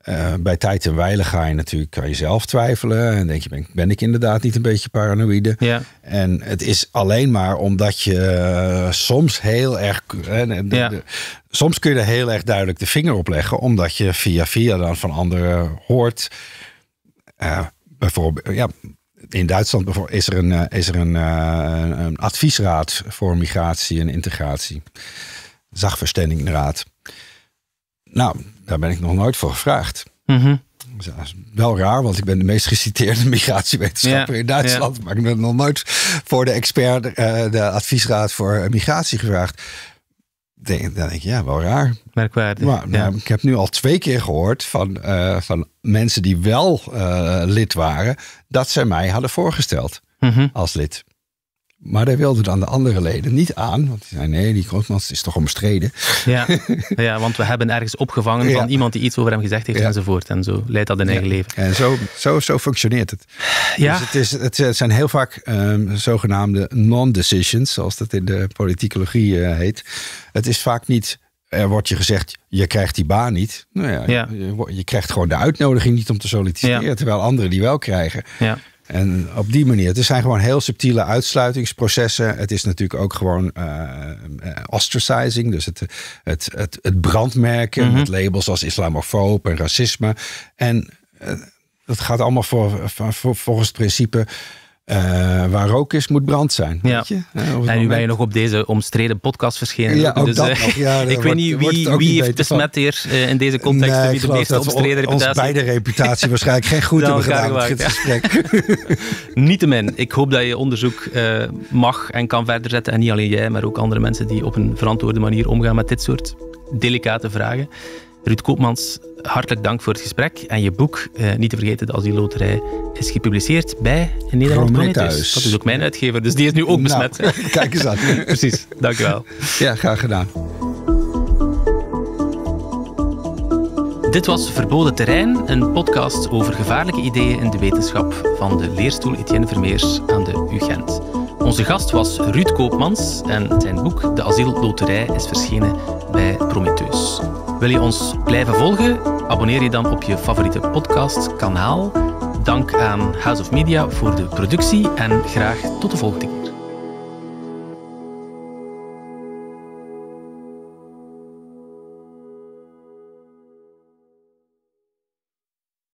[SPEAKER 1] Uh, bij tijd en wijle ga je natuurlijk, kan je zelf twijfelen. En denk je, ben, ben ik inderdaad niet een beetje paranoïde? Ja. En het is alleen maar omdat je uh, soms heel erg... De, ja. de, soms kun je er heel erg duidelijk de vinger op leggen. Omdat je via via dan van anderen hoort. bijvoorbeeld, ja, in Duitsland bijvoorbeeld is er een, is er een, een adviesraad voor migratie en integratie. Zagverständigenraad. Nou, daar ben ik nog nooit voor gevraagd. Mm Dat is wel raar, want ik ben de meest geciteerde migratiewetenschapper in Duitsland. Maar ik ben nog nooit voor de expert, uh, de adviesraad voor migratie gevraagd. Denk, dan denk ik, ja, wel raar.
[SPEAKER 2] Merkwaardig.
[SPEAKER 1] Maar nou, ik heb nu al twee keer gehoord van, uh, van mensen die wel uh, lid waren, dat zij mij hadden voorgesteld mm -hmm. als lid. Maar daar wilden dan de andere leden niet aan. Want die zeiden, nee, die Grootmans is toch omstreden.
[SPEAKER 2] Ja, ja want we hebben ergens opgevangen van iemand die iets over hem gezegd heeft enzovoort. En zo leidt dat in eigen leven.
[SPEAKER 1] En zo, zo, zo functioneert het. Ja. Dus het, is, het zijn heel vaak um, zogenaamde non-decisions, zoals dat in de politicologie uh, heet. Het is vaak niet er wordt je gezegd, je krijgt die baan niet. Nou ja, ja. Je, je, krijgt gewoon de uitnodiging niet om te solliciteren, ja. terwijl anderen die wel krijgen. En op die manier, het zijn gewoon heel subtiele uitsluitingsprocessen. Het is natuurlijk ook gewoon uh, ostracizing, dus het, het, het, het brandmerken mm met labels als islamofoob en racisme. En uh, dat gaat allemaal voor, voor, volgens het principe uh, waar rook is, moet brand zijn. Ja. Weet je?
[SPEAKER 2] en nu ben je nog op deze omstreden podcast verschenen. Ja, ook dus, dat uh, Ja, ik weet niet wie, wie heeft besmet hier in deze context. Nee, wie de meeste omstreden reputatie.
[SPEAKER 1] Ons beide reputatie waarschijnlijk geen goed hebben gedaan dit gesprek.
[SPEAKER 2] Niettemin, ik hoop dat je onderzoek mag en kan verder zetten. En niet alleen jij, maar ook andere mensen die op een verantwoorde manier omgaan met dit soort delicate vragen. Ruud Koopmans, hartelijk dank voor het gesprek. En je boek, eh, niet te vergeten, de Asielloterij, is gepubliceerd bij in Nederland Prometheus. Dat is ook mijn uitgever, dus die is nu ook nou, besmet.
[SPEAKER 1] kijk eens aan.
[SPEAKER 2] Precies, dankjewel.
[SPEAKER 1] Ja, graag gedaan.
[SPEAKER 2] Dit was Verboden Terrein, een podcast over gevaarlijke ideeën in de wetenschap van de leerstoel Etienne Vermeers aan de UGent. Onze gast was Ruud Koopmans en zijn boek De Asielloterij is verschenen bij Prometheus. Wil je ons blijven volgen? Abonneer je dan op je favoriete podcastkanaal. Dank aan House of Media voor de productie en graag tot de volgende keer.